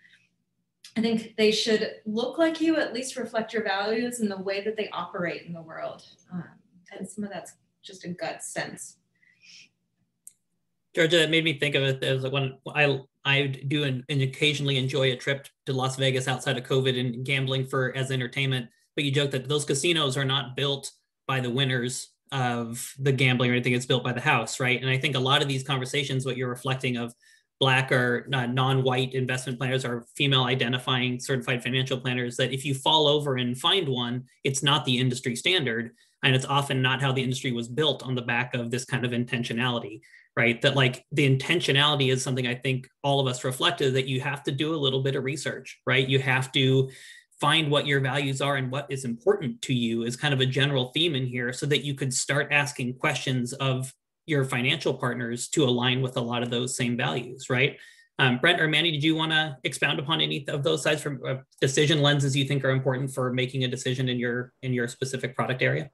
I think they should look like you, at least reflect your values and the way that they operate in the world. Um, and some of that's just a gut sense. Georgia, that made me think of it as when I I do and, occasionally enjoy a trip to Las Vegas outside of COVID and gambling for as entertainment. But you joke that those casinos are not built by the winners of the gambling or anything; it's built by the house, right? And I think a lot of these conversations, what you're reflecting of black or uh, non-white investment planners or female identifying certified financial planners that if you fall over and find one it's not the industry standard and it's often not how the industry was built on the back of this kind of intentionality right? That like the intentionality is something i think all of us reflected that you have to do a little bit of research right? You have to find what your values are and what is important to you is kind of a general theme in here so that you could start asking questions of your financial partners to align with a lot of those same values right? Um, Brent or Manny, did you want to expound upon any of those sides from uh, decision lenses you think are important for making a decision in your in your specific product area?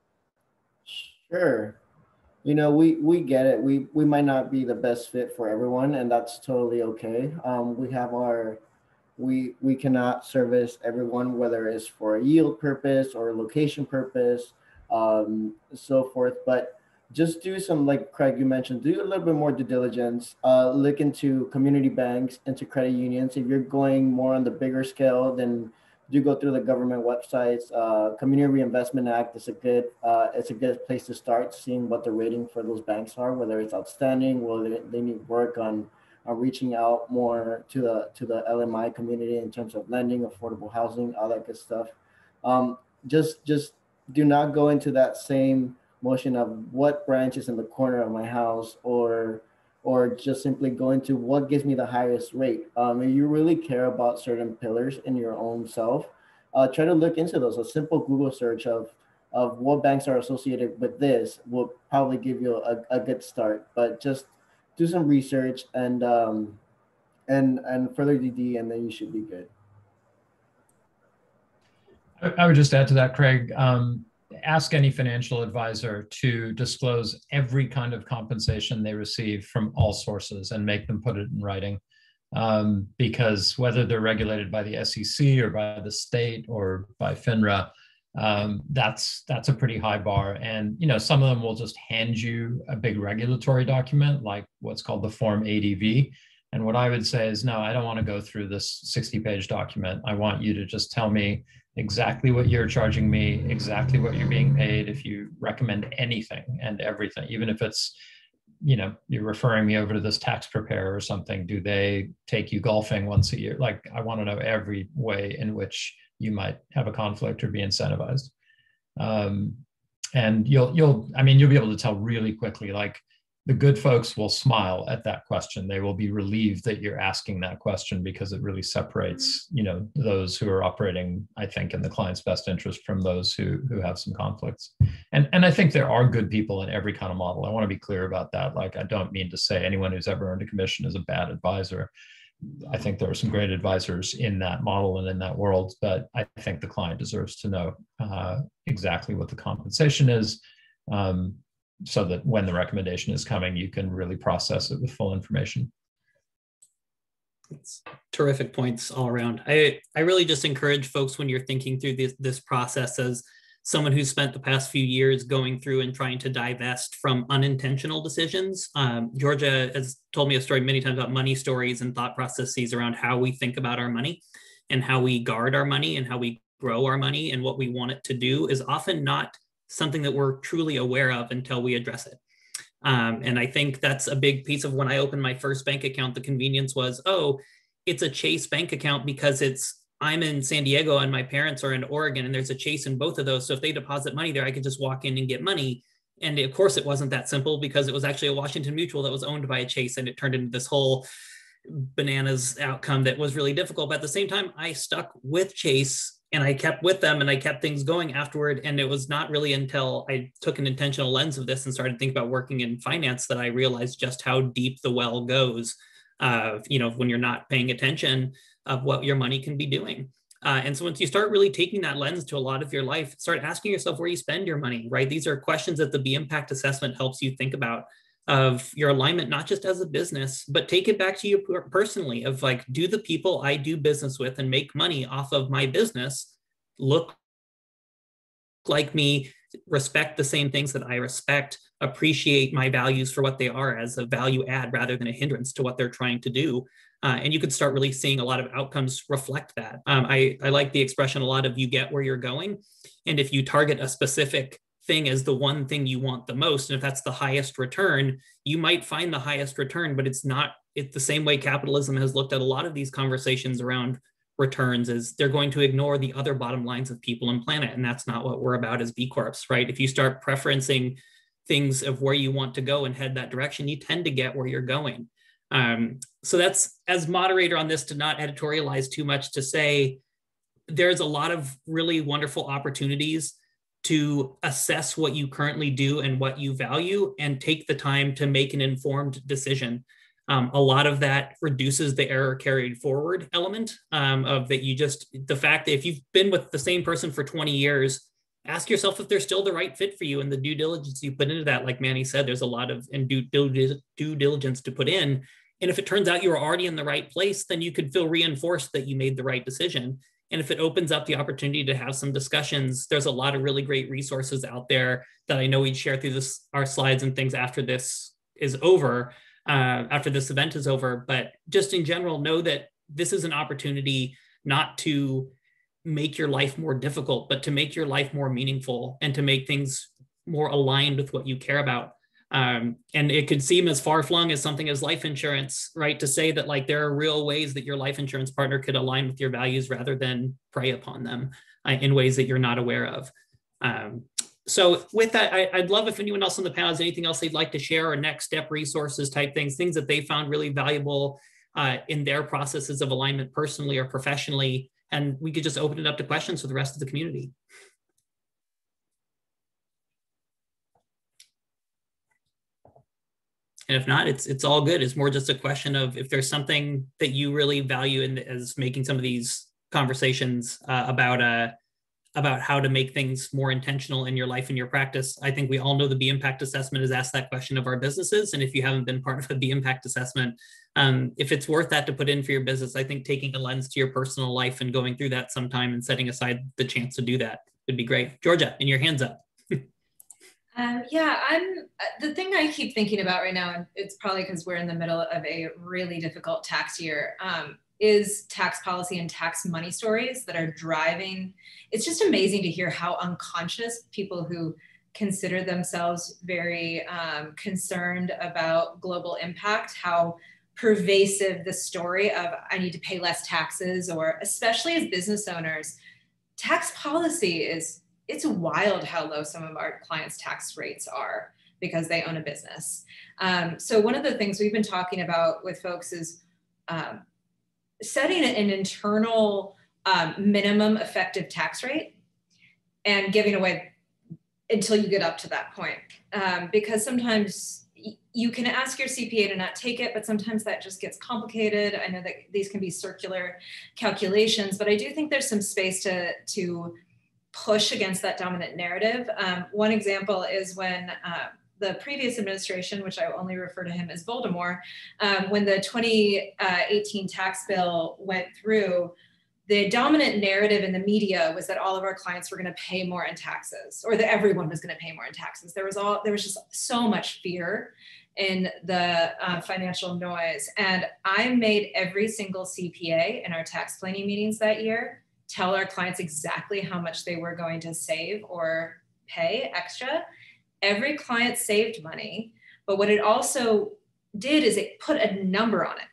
Sure. You know, we we get it. We we might not be the best fit for everyone, and that's totally okay. Um, we have our we we cannot service everyone, whether it's for a yield purpose or location purpose, um, so forth. But just do some like Craig you mentioned, do a little bit more due diligence. Uh, look into community banks, into credit unions. If you're going more on the bigger scale, then do go through the government websites. Uh, Community Reinvestment Act is a good uh, it's a good place to start seeing what the rating for those banks are, whether it's outstanding, whether they, need work on on reaching out more to the to the LMI community in terms of lending, affordable housing, all that good stuff. Um, just just do not go into that same motion of what branch is in the corner of my house or or just simply go into what gives me the highest rate. Um, if you really care about certain pillars in your own self, uh, try to look into those. A simple Google search of of what banks are associated with this will probably give you a, a good start. But just do some research and um, and and further DD, and then you should be good. I would just add to that, Craig. Um, ask any financial advisor to disclose every kind of compensation they receive from all sources and make them put it in writing. Um, because whether they're regulated by the SEC or by the state or by FINRA, um, that's that's a pretty high bar. And you know, some of them will just hand you a big regulatory document like what's called the Form ADV. And what I would say is, no, I don't want to go through this 60-page document. I want you to just tell me exactly what you're charging me, exactly what you're being paid, if you recommend anything and everything, even if it's, you know, you're referring me over to this tax preparer or something, do they take you golfing once a year? Like, I want to know every way in which you might have a conflict or be incentivized. Um, and you'll, you'll, I mean, you'll be able to tell really quickly, like, the good folks will smile at that question. They will be relieved that you're asking that question because it really separates you know those who are operating i think in the client's best interest from those who who have some conflicts. And and i think there are good people in every kind of model. I want to be clear about that. Like i don't mean to say anyone who's ever earned a commission is a bad advisor. I think there are some great advisors in that model and in that world but i think the client deserves to know uh, exactly what the compensation is. Um, so that when the recommendation is coming, you can really process it with full information. It's terrific points all around. I, I really just encourage folks when you're thinking through this, this process as someone who's spent the past few years going through and trying to divest from unintentional decisions. Um, Georgia has told me a story many times about money stories and thought processes around how we think about our money and how we guard our money and how we grow our money and what we want it to do is often not something that we're truly aware of until we address it. Um, and I think that's a big piece of when I opened my first bank account, the convenience was, oh, it's a Chase bank account because it's I'm in San Diego and my parents are in Oregon and there's a Chase in both of those. So if they deposit money there, I could just walk in and get money. And of course, it wasn't that simple because it was actually a Washington Mutual that was owned by a Chase and it turned into this whole bananas outcome that was really difficult. But at the same time, I stuck with Chase and I kept with them and I kept things going afterward. And it was not really until I took an intentional lens of this and started thinking about working in finance that I realized just how deep the well goes. Uh, you know, when you're not paying attention of what your money can be doing. Uh, and so once you start really taking that lens to a lot of your life, start asking yourself where you spend your money, right? These are questions that the B impact assessment helps you think about of your alignment, not just as a business, but take it back to you personally of like, do the people I do business with and make money off of my business look like me, respect the same things that I respect, appreciate my values for what they are as a value add rather than a hindrance to what they're trying to do. Uh, and you could start really seeing a lot of outcomes reflect that. Um, I, I like the expression a lot of you get where you're going. And if you target a specific thing as the one thing you want the most. And if that's the highest return you might find the highest return but it's not it's the same way capitalism has looked at a lot of these conversations around returns is they're going to ignore the other bottom lines of people and planet. And that's not what we're about as b corps right? If you start preferencing things of where you want to go and head that direction you tend to get where you're going. Um, so that's as moderator on this to not editorialize too much to say there's a lot of really wonderful opportunities to assess what you currently do and what you value and take the time to make an informed decision. Um, a lot of that reduces the error carried forward element um, of that you just the fact that if you've been with the same person for 20 years ask yourself if they're still the right fit for you and the due diligence you put into that. Like manny said there's a lot of and due, due, due diligence to put in. And if it turns out you're already in the right place then you could feel reinforced that you made the right decision and if it opens up the opportunity to have some discussions, there's a lot of really great resources out there that I know we'd share through this our slides and things after this is over, uh, after this event is over. But just in general, know that this is an opportunity not to make your life more difficult, but to make your life more meaningful and to make things more aligned with what you care about. Um, and it could seem as far flung as something as life insurance, right? To say that like there are real ways that your life insurance partner could align with your values rather than prey upon them uh, in ways that you're not aware of. Um, so with that, I, would love if anyone else on the panel has anything else they'd like to share or next step resources type things, things that they found really valuable uh, in their processes of alignment personally or professionally. And we could just open it up to questions for the rest of the community. And if not it's it's all good. It's more just a question of if there's something that you really value in as making some of these conversations uh, about uh about how to make things more intentional in your life and your practice i think we all know the b impact assessment has asked that question of our businesses. And if you haven't been part of a b impact assessment um, if it's worth that to put in for your business i think taking a lens to your personal life and going through that sometime and setting aside the chance to do that would be great. Georgia and your hands up um, yeah, I'm uh, the thing I keep thinking about right now, and it's probably because we're in the middle of a really difficult tax year, um, is tax policy and tax money stories that are driving. It's just amazing to hear how unconscious people who consider themselves very um, concerned about global impact, how pervasive the story of I need to pay less taxes, or especially as business owners, tax policy is it's wild how low some of our clients' tax rates are because they own a business. Um, so one of the things we've been talking about with folks is um, setting an internal um, minimum effective tax rate and giving away until you get up to that point. Um, because sometimes you can ask your CPA to not take it, but sometimes that just gets complicated. I know that these can be circular calculations, but I do think there's some space to, to push against that dominant narrative. Um, one example is when uh, the previous administration, which I only refer to him as Voldemort, um, when the 2018 tax bill went through, the dominant narrative in the media was that all of our clients were going to pay more in taxes, or that everyone was going to pay more in taxes. There was all there was just so much fear in the uh, financial noise, and I made every single CPA in our tax planning meetings that year tell our clients exactly how much they were going to save or pay extra. Every client saved money. But what it also did is it put a number on it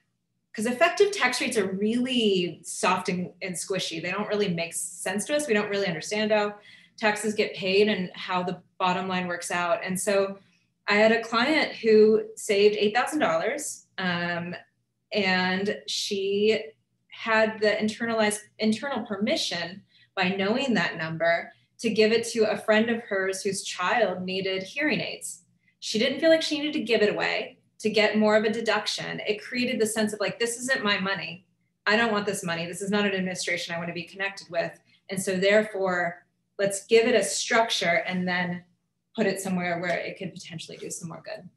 because effective tax rates are really soft and, and squishy. They don't really make sense to us. We don't really understand how taxes get paid and how the bottom line works out. And so I had a client who saved $8,000 um, and she had the internalized internal permission by knowing that number to give it to a friend of hers whose child needed hearing aids. She didn't feel like she needed to give it away to get more of a deduction. It created the sense of like, this isn't my money. I don't want this money. This is not an administration I want to be connected with. And so, therefore, let's give it a structure and then put it somewhere where it could potentially do some more good.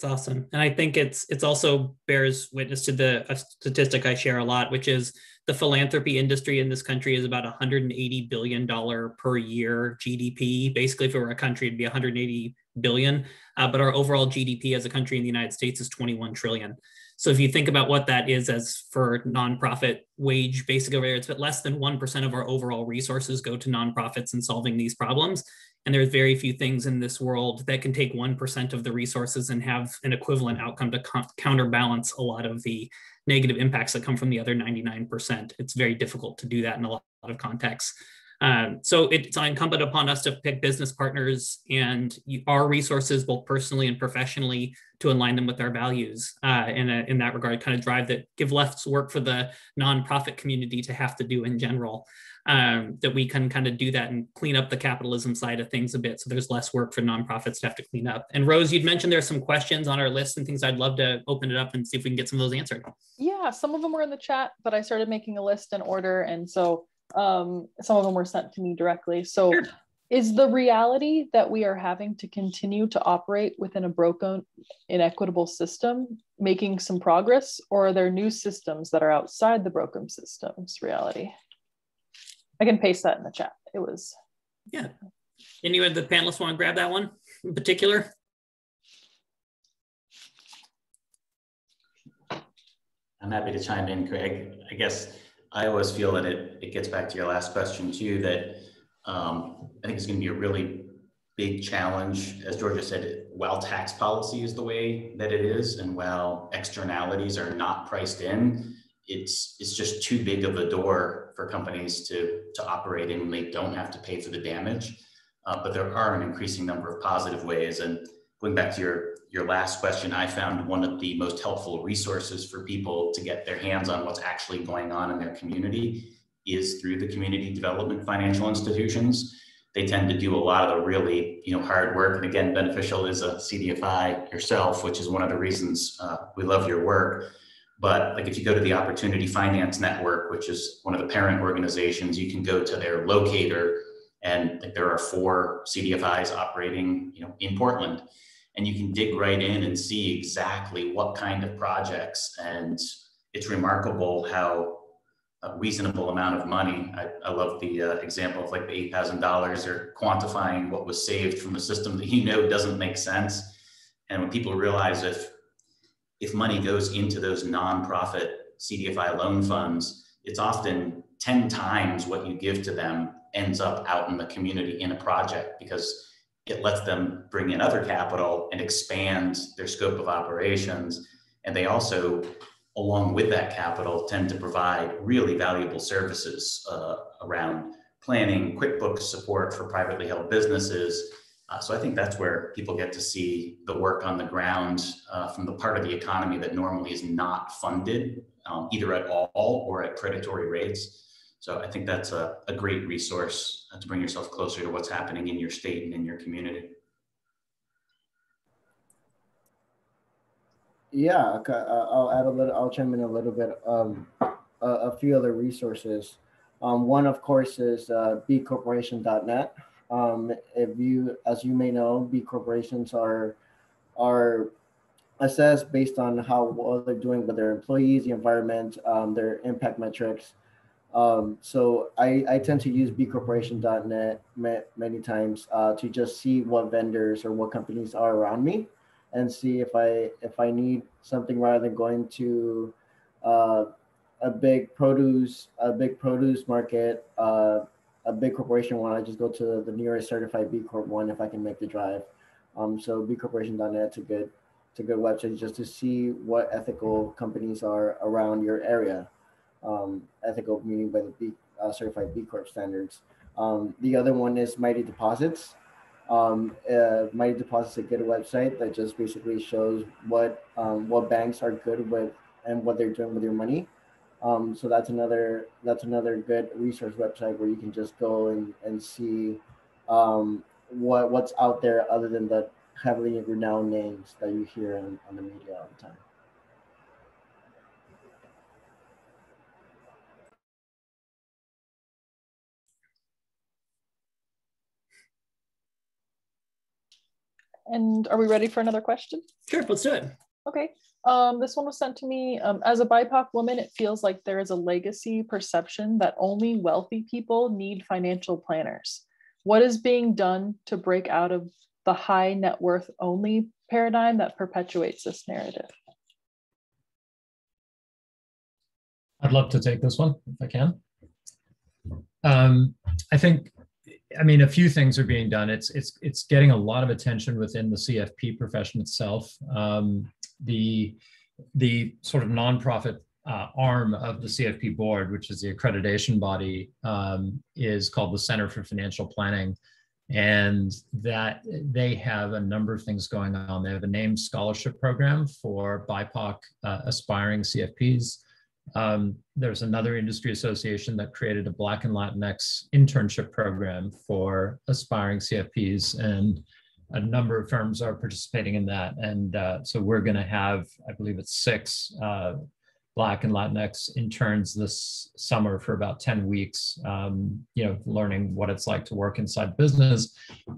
It's awesome, and I think it's it's also bears witness to the statistic I share a lot, which is the philanthropy industry in this country is about 180 billion dollar per year GDP. Basically, if it were a country, it'd be 180 billion. Uh, but our overall GDP as a country in the United States is 21 trillion. So if you think about what that is as for nonprofit wage, basic over it's but less than 1% of our overall resources go to nonprofits in solving these problems. And there's very few things in this world that can take 1% of the resources and have an equivalent outcome to counterbalance a lot of the negative impacts that come from the other 99%. It's very difficult to do that in a lot of contexts. Um, so it's incumbent upon us to pick business partners and our resources, both personally and professionally, to align them with our values. Uh, and in that regard, kind of drive that, give less work for the nonprofit community to have to do in general. Um, that we can kind of do that and clean up the capitalism side of things a bit. So there's less work for nonprofits to have to clean up. And Rose, you'd mentioned there's some questions on our list and things I'd love to open it up and see if we can get some of those answered. Yeah, some of them were in the chat, but I started making a list in order. And so um, some of them were sent to me directly. So, sure. is the reality that we are having to continue to operate within a broken, inequitable system making some progress, or are there new systems that are outside the broken systems reality? I can paste that in the chat. It was. Yeah. Any of the panelists want to grab that one in particular? I'm happy to chime in, Craig. I guess I always feel that it, it gets back to your last question too, that um, I think it's going to be a really big challenge. As Georgia said, while tax policy is the way that it is, and while externalities are not priced in, it's it's just too big of a door for companies to to operate in when they don't have to pay for the damage. Uh, but there are an increasing number of positive ways. And going back to your your last question, I found one of the most helpful resources for people to get their hands on what's actually going on in their community is through the community development financial institutions. They tend to do a lot of the really, you know, hard work. And again, beneficial is a CDFI yourself, which is one of the reasons uh, we love your work. But like if you go to the Opportunity Finance Network, which is one of the parent organizations, you can go to their locator, and like there are four CDFIs operating, you know, in Portland and you can dig right in and see exactly what kind of projects. And it's remarkable how a reasonable amount of money. I, I love the uh, example of like the $8,000 or quantifying what was saved from a system that you know doesn't make sense. And when people realize if, if money goes into those nonprofit CDFI loan funds, it's often 10 times what you give to them ends up out in the community in a project because it lets them bring in other capital and expand their scope of operations. And they also, along with that capital, tend to provide really valuable services uh, around planning, QuickBooks support for privately held businesses. Uh, so I think that's where people get to see the work on the ground uh, from the part of the economy that normally is not funded um, either at all or at predatory rates. So I think that's a, a great resource uh, to bring yourself closer to what's happening in your state and in your community. Yeah, I'll add a little, I'll chime in a little bit. Um, a, a few other resources. Um, one, of course, is uh, bcorporation.net. Um, if you, as you may know, B corporations are are assessed based on how well they're doing with their employees, the environment, um, their impact metrics, um, so I, I tend to use bcorporation.net many times uh, to just see what vendors or what companies are around me and see if I if I need something rather than going to uh, a big produce a big produce market uh, a big corporation one, I just go to the nearest certified B Corp one if I can make the drive. Um, so bcorporation.net's a good, it's a good website just to see what ethical companies are around your area. Um, ethical meaning by the B, uh, certified B Corp standards. Um, the other one is Mighty Deposits. Um, uh, Mighty Deposits is a good website that just basically shows what um, what banks are good with and what they're doing with your money. Um, so that's another that's another good resource website where you can just go and, and see um, what what's out there other than the heavily renowned names that you hear on, on the media all the time. And are we ready for another question? Sure, let's do it. Okay. Um, this one was sent to me. Um, as a BIPOC woman, it feels like there is a legacy perception that only wealthy people need financial planners. What is being done to break out of the high net worth only paradigm that perpetuates this narrative? I'd love to take this one if I can. Um, I think I mean, a few things are being done. It's it's it's getting a lot of attention within the CFP profession itself. Um, the the sort of nonprofit uh, arm of the CFP board, which is the accreditation body, um, is called the Center for Financial Planning, and that they have a number of things going on. They have a named scholarship program for BIPOC uh, aspiring CFPs. Um, there's another industry association that created a Black and Latinx internship program for aspiring CFPs, and a number of firms are participating in that. And uh, so we're going to have, I believe it's six uh, Black and Latinx interns this summer for about 10 weeks, um, you know, learning what it's like to work inside business.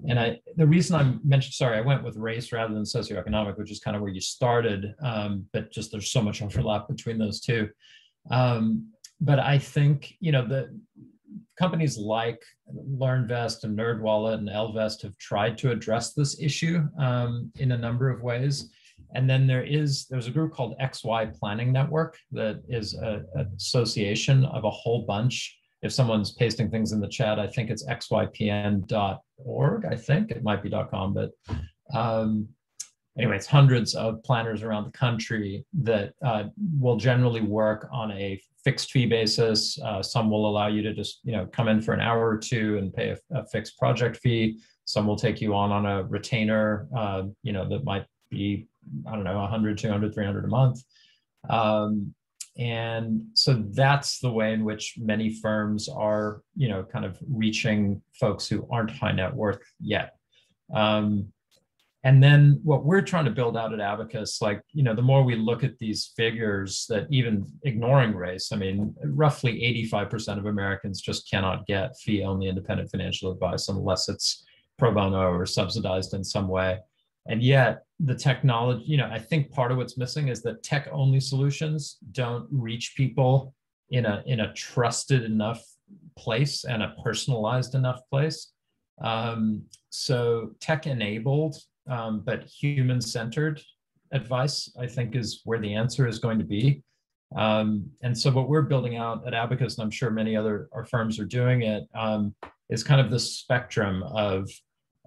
And I, the reason I mentioned, sorry, I went with race rather than socioeconomic, which is kind of where you started, um, but just there's so much overlap between those two. Um, but I think, you know, the companies like LearnVest and NerdWallet and Ellevest have tried to address this issue um, in a number of ways. And then there is there's a group called XY Planning Network that is an association of a whole bunch. If someone's pasting things in the chat, I think it's xypn.org. I think it might be .com, but um, anyway, it's hundreds of planners around the country that uh, will generally work on a fixed fee basis. Uh, some will allow you to just, you know, come in for an hour or two and pay a, a fixed project fee. Some will take you on on a retainer, uh, you know, that might be, I don't know, 100, 200, 300 a month. Um, and so that's the way in which many firms are, you know, kind of reaching folks who aren't high net worth yet. Um, and then what we're trying to build out at Abacus, like, you know, the more we look at these figures that even ignoring race, I mean, roughly 85% of Americans just cannot get fee only independent financial advice unless it's pro bono or subsidized in some way. And yet the technology, you know, I think part of what's missing is that tech only solutions don't reach people in a in a trusted enough place and a personalized enough place. Um, so tech enabled um, but human centered advice, I think, is where the answer is going to be. Um, and so, what we're building out at Abacus, and I'm sure many other our firms are doing it, um, is kind of the spectrum of.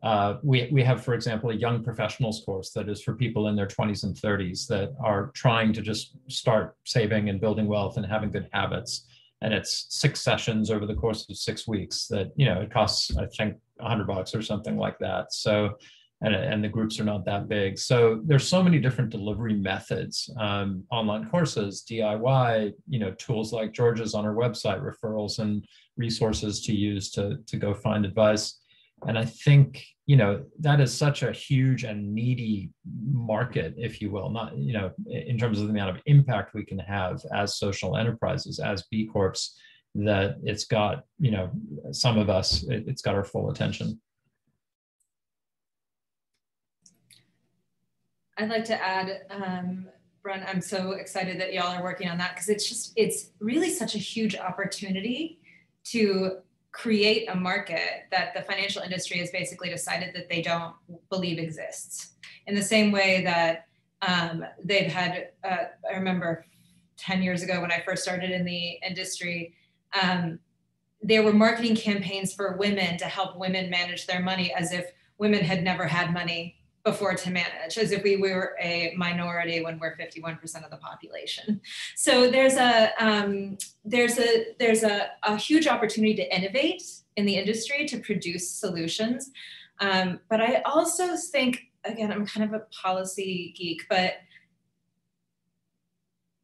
Uh, we, we have, for example, a young professionals course that is for people in their 20s and 30s that are trying to just start saving and building wealth and having good habits. And it's six sessions over the course of six weeks that, you know, it costs, I think, 100 bucks or something like that. So and, and the groups are not that big. So there's so many different delivery methods, um, online courses, DIY, you know, tools like George's on our website, referrals and resources to use to, to go find advice. And I think, you know, that is such a huge and needy market, if you will, not, you know, in terms of the amount of impact we can have as social enterprises, as B Corps, that it's got, you know, some of us, it, it's got our full attention. I'd like to add, um, I'm so excited that y'all are working on that because it's just, it's really such a huge opportunity to create a market that the financial industry has basically decided that they don't believe exists. In the same way that um, they've had, uh, I remember 10 years ago when I first started in the industry, um, there were marketing campaigns for women to help women manage their money as if women had never had money before to manage as if we were a minority when we're 51% of the population. So there's a um, there's a there's a, a huge opportunity to innovate in the industry to produce solutions. Um, but i also think again i'm kind of a policy geek but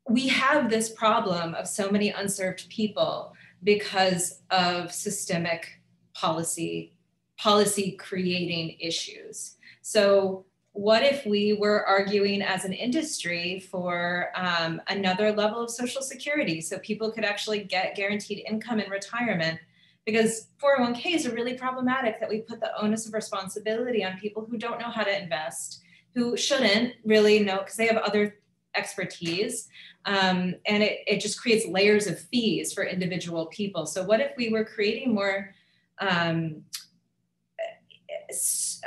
we have this problem of so many unserved people because of systemic policy policy creating issues so, what if we were arguing as an industry for um, another level of Social Security so people could actually get guaranteed income in retirement? Because 401ks are really problematic that we put the onus of responsibility on people who don't know how to invest, who shouldn't really know because they have other expertise. Um, and it, it just creates layers of fees for individual people. So, what if we were creating more um,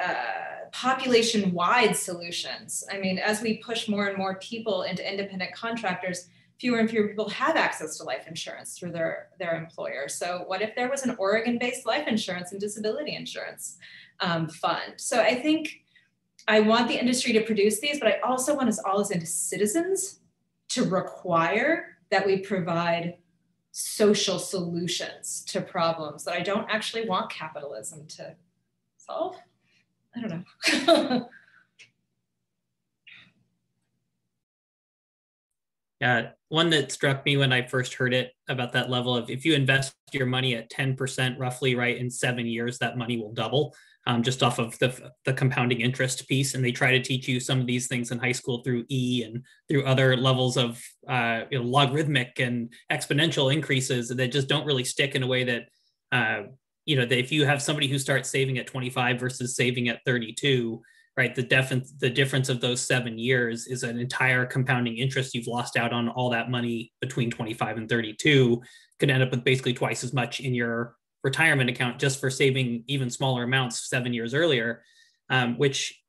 uh, population wide solutions. I mean, as we push more and more people into independent contractors, fewer and fewer people have access to life insurance through their, their employer. So, what if there was an Oregon based life insurance and disability insurance um, fund? So, I think I want the industry to produce these, but I also want us all as citizens to require that we provide social solutions to problems that I don't actually want capitalism to solve. I don't know. [LAUGHS] yeah, one that struck me when I first heard it about that level of if you invest your money at 10% roughly, right, in seven years, that money will double um, just off of the, the compounding interest piece. And they try to teach you some of these things in high school through E and through other levels of uh, you know, logarithmic and exponential increases that just don't really stick in a way that uh, you know, if you have somebody who starts saving at 25 versus saving at 32, right, the def- the difference of those seven years is an entire compounding interest. You've lost out on all that money between 25 and 32, could end up with basically twice as much in your retirement account just for saving even smaller amounts seven years earlier, um, which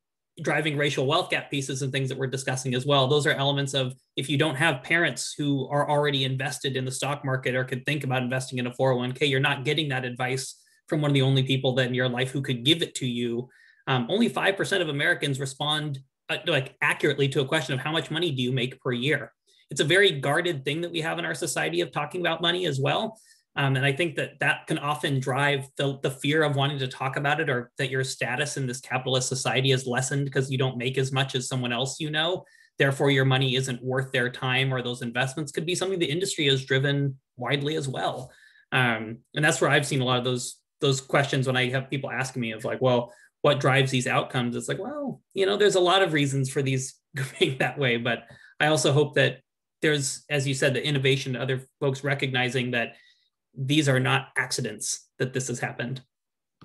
driving racial wealth gap pieces and things that we're discussing as well. Those are elements of if you don't have parents who are already invested in the stock market or could think about investing in a 401k, you're not getting that advice from one of the only people that in your life who could give it to you. Um, only 5% of Americans respond uh, like accurately to a question of how much money do you make per year? It's a very guarded thing that we have in our society of talking about money as well. Um, and I think that that can often drive the, the fear of wanting to talk about it or that your status in this capitalist society is lessened because you don't make as much as someone else you know. Therefore, your money isn't worth their time or those investments could be something the industry has driven widely as well. Um, and that's where I've seen a lot of those those questions when I have people asking me of like, well, what drives these outcomes? It's like, well, you know, there's a lot of reasons for these [LAUGHS] going that way, but I also hope that there's, as you said, the innovation, other folks recognizing that these are not accidents that this has happened.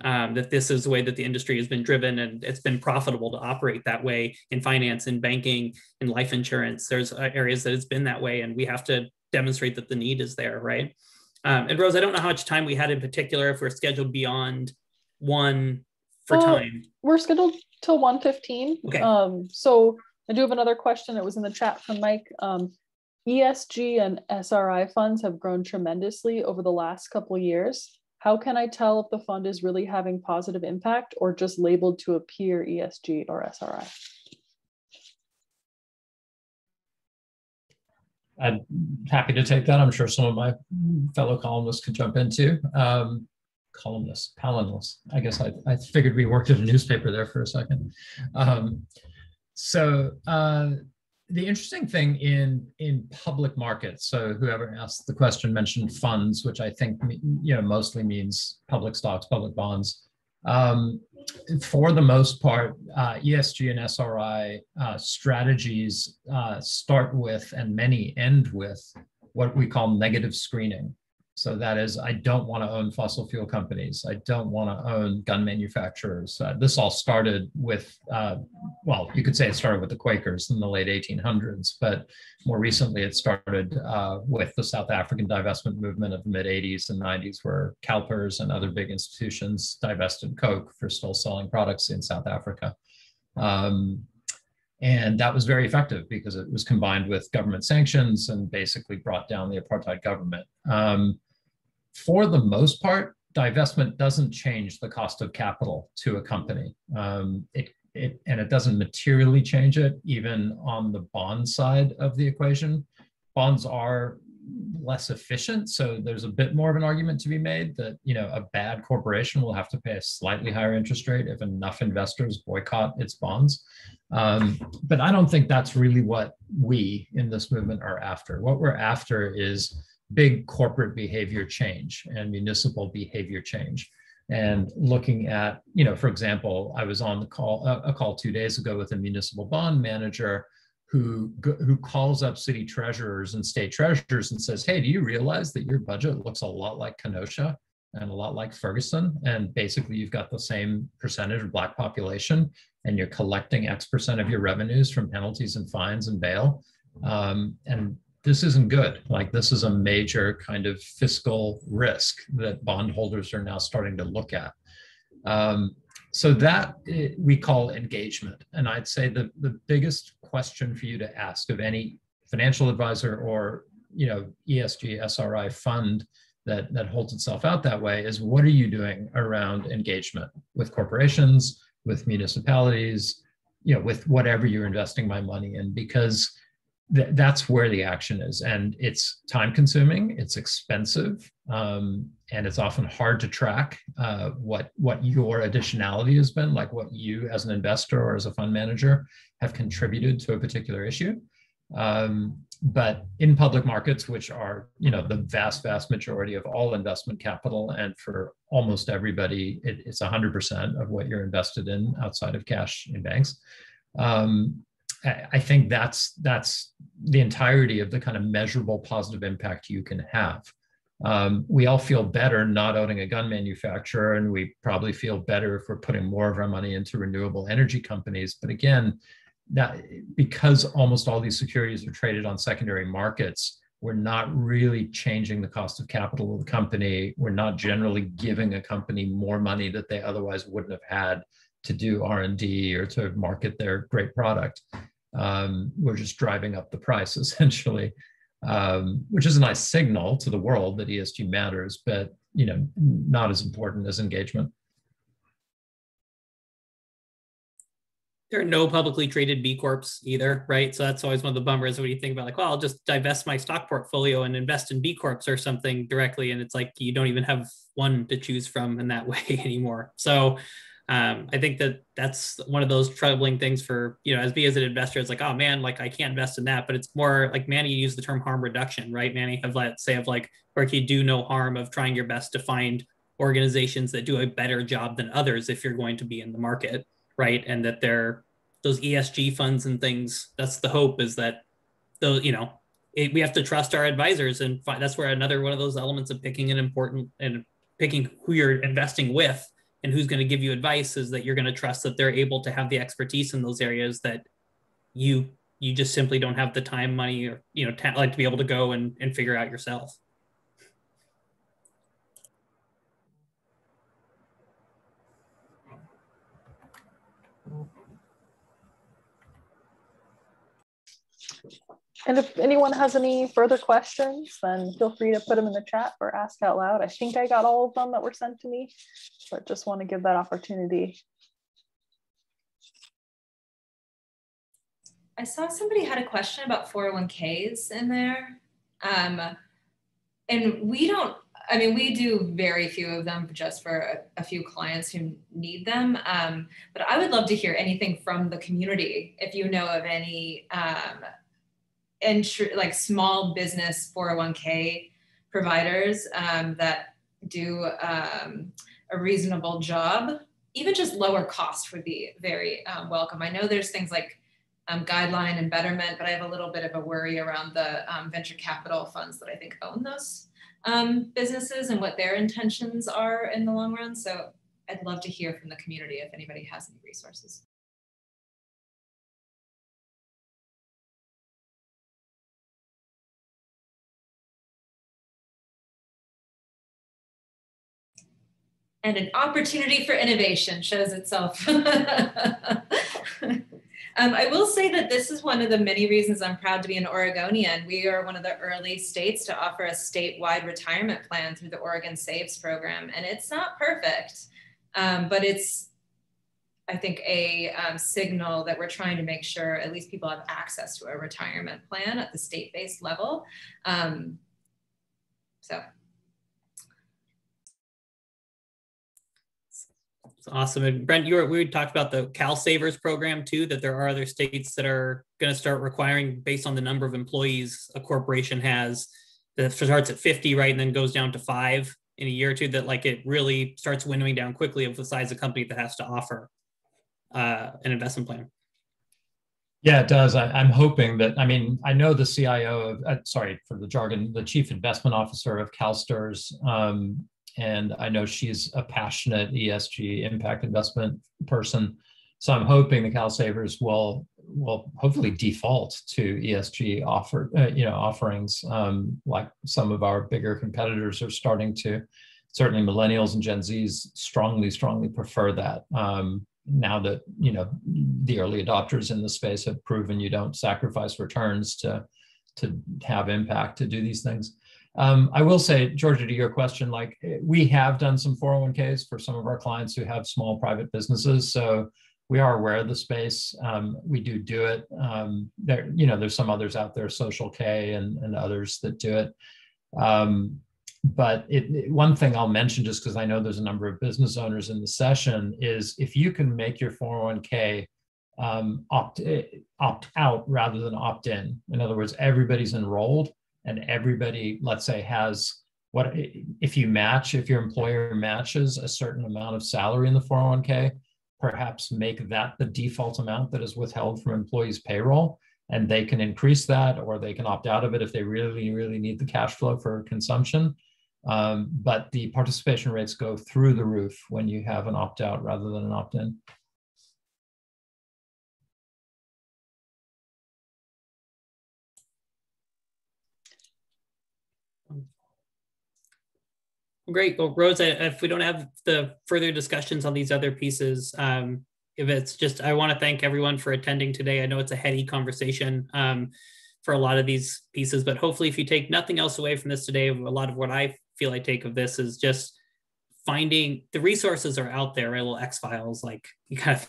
Um, that this is the way that the industry has been driven and it's been profitable to operate that way in finance in banking in life insurance there's uh, areas that it's been that way and we have to demonstrate that the need is there right um, and Rose, I don't know how much time we had in particular, if we're scheduled beyond one for uh, time. We're scheduled till 1.15. Okay. Um, so I do have another question. It was in the chat from Mike. Um, ESG and SRI funds have grown tremendously over the last couple years. How can I tell if the fund is really having positive impact or just labeled to appear ESG or SRI? I'm happy to take that. I'm sure some of my fellow columnists could jump into. Um, columnists, panelists. I guess I, I figured we worked at a newspaper there for a second. Um, so uh, the interesting thing in in public markets. So whoever asked the question mentioned funds, which I think you know mostly means public stocks, public bonds. Um, for the most part, uh, ESG and SRI uh, strategies uh, start with and many end with what we call negative screening. So that is, I don't want to own fossil fuel companies. I don't want to own gun manufacturers. Uh, this all started with, uh, well, you could say it started with the Quakers in the late 1800s, but more recently it started uh, with the South African divestment movement of the mid 80s and 90s, where CalPERS and other big institutions divested Coke for still selling products in South Africa. Um, and that was very effective because it was combined with government sanctions and basically brought down the apartheid government. Um, for the most part, divestment doesn't change the cost of capital to a company. Um, it, it, and it doesn't materially change it even on the bond side of the equation. Bonds are less efficient. So there's a bit more of an argument to be made that you know a bad corporation will have to pay a slightly higher interest rate if enough investors boycott its bonds. Um, but I don't think that's really what we in this movement are after. What we're after is big corporate behavior change and municipal behavior change. And looking at, you know, for example, I was on the call a call two days ago with a municipal bond manager who who calls up city treasurers and state treasurers and says, "Hey, do you realize that your budget looks a lot like Kenosha and a lot like Ferguson? And basically, you've got the same percentage of black population, and you're collecting X percent of your revenues from penalties and fines and bail. Um, and this isn't good. Like this is a major kind of fiscal risk that bondholders are now starting to look at." Um, so that eh, we call engagement. And I'd say the, the biggest question for you to ask of any financial advisor or you know ESG SRI fund that, that holds itself out that way is what are you doing around engagement with corporations, with municipalities, you know, with whatever you're investing my money in, because th- that's where the action is. And it's time consuming, it's expensive, um, and it's often hard to track uh, what, what your additionality has been, like what you as an investor or as a fund manager have contributed to a particular issue. Um, but in public markets, which are you know the vast, vast majority of all investment capital, and for almost everybody, it, it's 100% of what you're invested in outside of cash in banks. Um, I think that's that's the entirety of the kind of measurable positive impact you can have. Um, we all feel better not owning a gun manufacturer, and we probably feel better if we're putting more of our money into renewable energy companies. But again, that because almost all these securities are traded on secondary markets, we're not really changing the cost of capital of the company. We're not generally giving a company more money that they otherwise wouldn't have had to do R&D or to market their great product um, we're just driving up the price [LAUGHS] essentially, um, which is a nice signal to the world that ESG matters, but you know, not as important as engagement. There are no publicly traded B Corps either, right? So that's always one of the bummers when you think about like, well, I'll just divest my stock portfolio and invest in B Corps or something directly. And it's like you don't even have one to choose from in that [LAUGHS] way anymore. So um, I think that that's one of those troubling things for you know as me as an investor. It's like, oh man, like I can't invest in that. But it's more like Manny used the term harm reduction, right? Manny have let's say of like where you do no harm of trying your best to find organizations that do a better job than others if you're going to be in the market, right? And that they're those ESG funds and things. That's the hope is that those you know it, we have to trust our advisors and find, that's where another one of those elements of picking an important and picking who you're investing with and who's going to give you advice is that you're going to trust that they're able to have the expertise in those areas that you you just simply don't have the time money or you know ta- like to be able to go and, and figure out yourself And if anyone has any further questions, then feel free to put them in the chat or ask out loud. I think I got all of them that were sent to me, but just want to give that opportunity. I saw somebody had a question about 401ks in there. Um, and we don't, I mean, we do very few of them just for a, a few clients who need them. Um, but I would love to hear anything from the community if you know of any um, intr- like small business 401k providers um, that do um, a reasonable job even just lower cost would be very um, welcome. I know there's things like um, guideline and betterment but i have a little bit of a worry around the um, venture capital funds that i think own those um, businesses and what their intentions are in the long run. So i'd love to hear from the community if anybody has any resources and an opportunity for innovation shows itself. [LAUGHS] Um, I will say that this is one of the many reasons I'm proud to be an Oregonian. We are one of the early states to offer a statewide retirement plan through the Oregon Saves program. And it's not perfect, um, but it's, I think, a um, signal that we're trying to make sure at least people have access to a retirement plan at the state-based level. Um, so awesome. And Brent, you were, we talked about the Cal Savers program too, that there are other states that are going to start requiring based on the number of employees a corporation has that starts at 50, right? And then goes down to five in a year or two that like it really starts winnowing down quickly of the size of company that has to offer uh, an investment plan. Yeah, it does. I, am hoping that, I mean, I know the CIO of, uh, sorry for the jargon, the chief investment officer of CalSTRS um, and I know she's a passionate ESG impact investment person. So I'm hoping the Cal Savers will will hopefully default to ESG offer uh, you know offerings um, like some of our bigger competitors are starting to. Certainly, millennials and Gen Zs strongly strongly prefer that. Um, now that you know the early adopters in the space have proven you don't sacrifice returns to to have impact to do these things. Um, I will say, Georgia, to your question, like we have done some 401ks for some of our clients who have small private businesses. So we are aware of the space. Um, we do do it. Um, there, you know, there's some others out there, Social K and, and others that do it. Um, but it, it, one thing I'll mention, just because I know there's a number of business owners in the session, is if you can make your 401k um, opt opt out rather than opt in. In other words, everybody's enrolled and everybody, let's say, has what if you match, if your employer matches a certain amount of salary in the 401k, perhaps make that the default amount that is withheld from employees' payroll. And they can increase that or they can opt out of it if they really, really need the cash flow for consumption. Um, but the participation rates go through the roof when you have an opt out rather than an opt in. Great. Well, Rosa, if we don't have the further discussions on these other pieces, um, if it's just, I want to thank everyone for attending today. I know it's a heady conversation um, for a lot of these pieces, but hopefully, if you take nothing else away from this today, a lot of what I feel I take of this is just finding the resources are out there, right? Little X files, like you kind of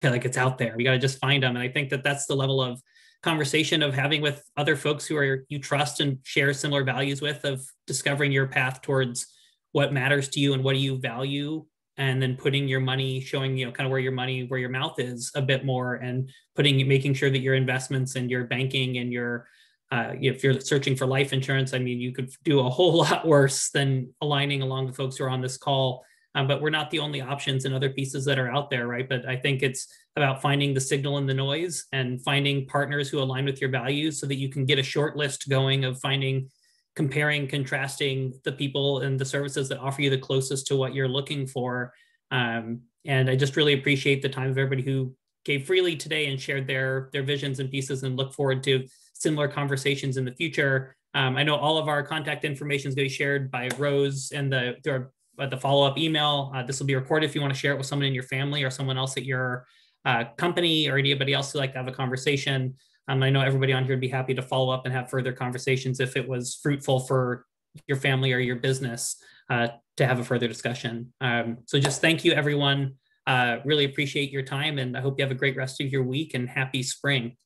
feel like it's out there. You got to just find them. And I think that that's the level of conversation of having with other folks who are you trust and share similar values with of discovering your path towards what matters to you and what do you value? And then putting your money showing you know kind of where your money where your mouth is a bit more and putting making sure that your investments and your banking and your uh, if you're searching for life insurance i mean you could do a whole [LAUGHS] lot worse than aligning along the folks who are on this call um, but we're not the only options and other pieces that are out there right? But i think it's about finding the signal in the noise and finding partners who align with your values so that you can get a short list going of finding comparing contrasting the people and the services that offer you the closest to what you're looking for. Um, and i just really appreciate the time of everybody who gave freely today and shared their their visions and pieces and look forward to similar conversations in the future. Um, i know all of our contact information is going to be shared by rose and the the follow-up email uh, this will be recorded if you want to share it with someone in your family or someone else at your uh, company or anybody else who'd like to have a conversation. Um, I know everybody on here would be happy to follow up and have further conversations if it was fruitful for your family or your business uh, to have a further discussion. Um, so just thank you, everyone. Uh, really appreciate your time and I hope you have a great rest of your week and happy spring.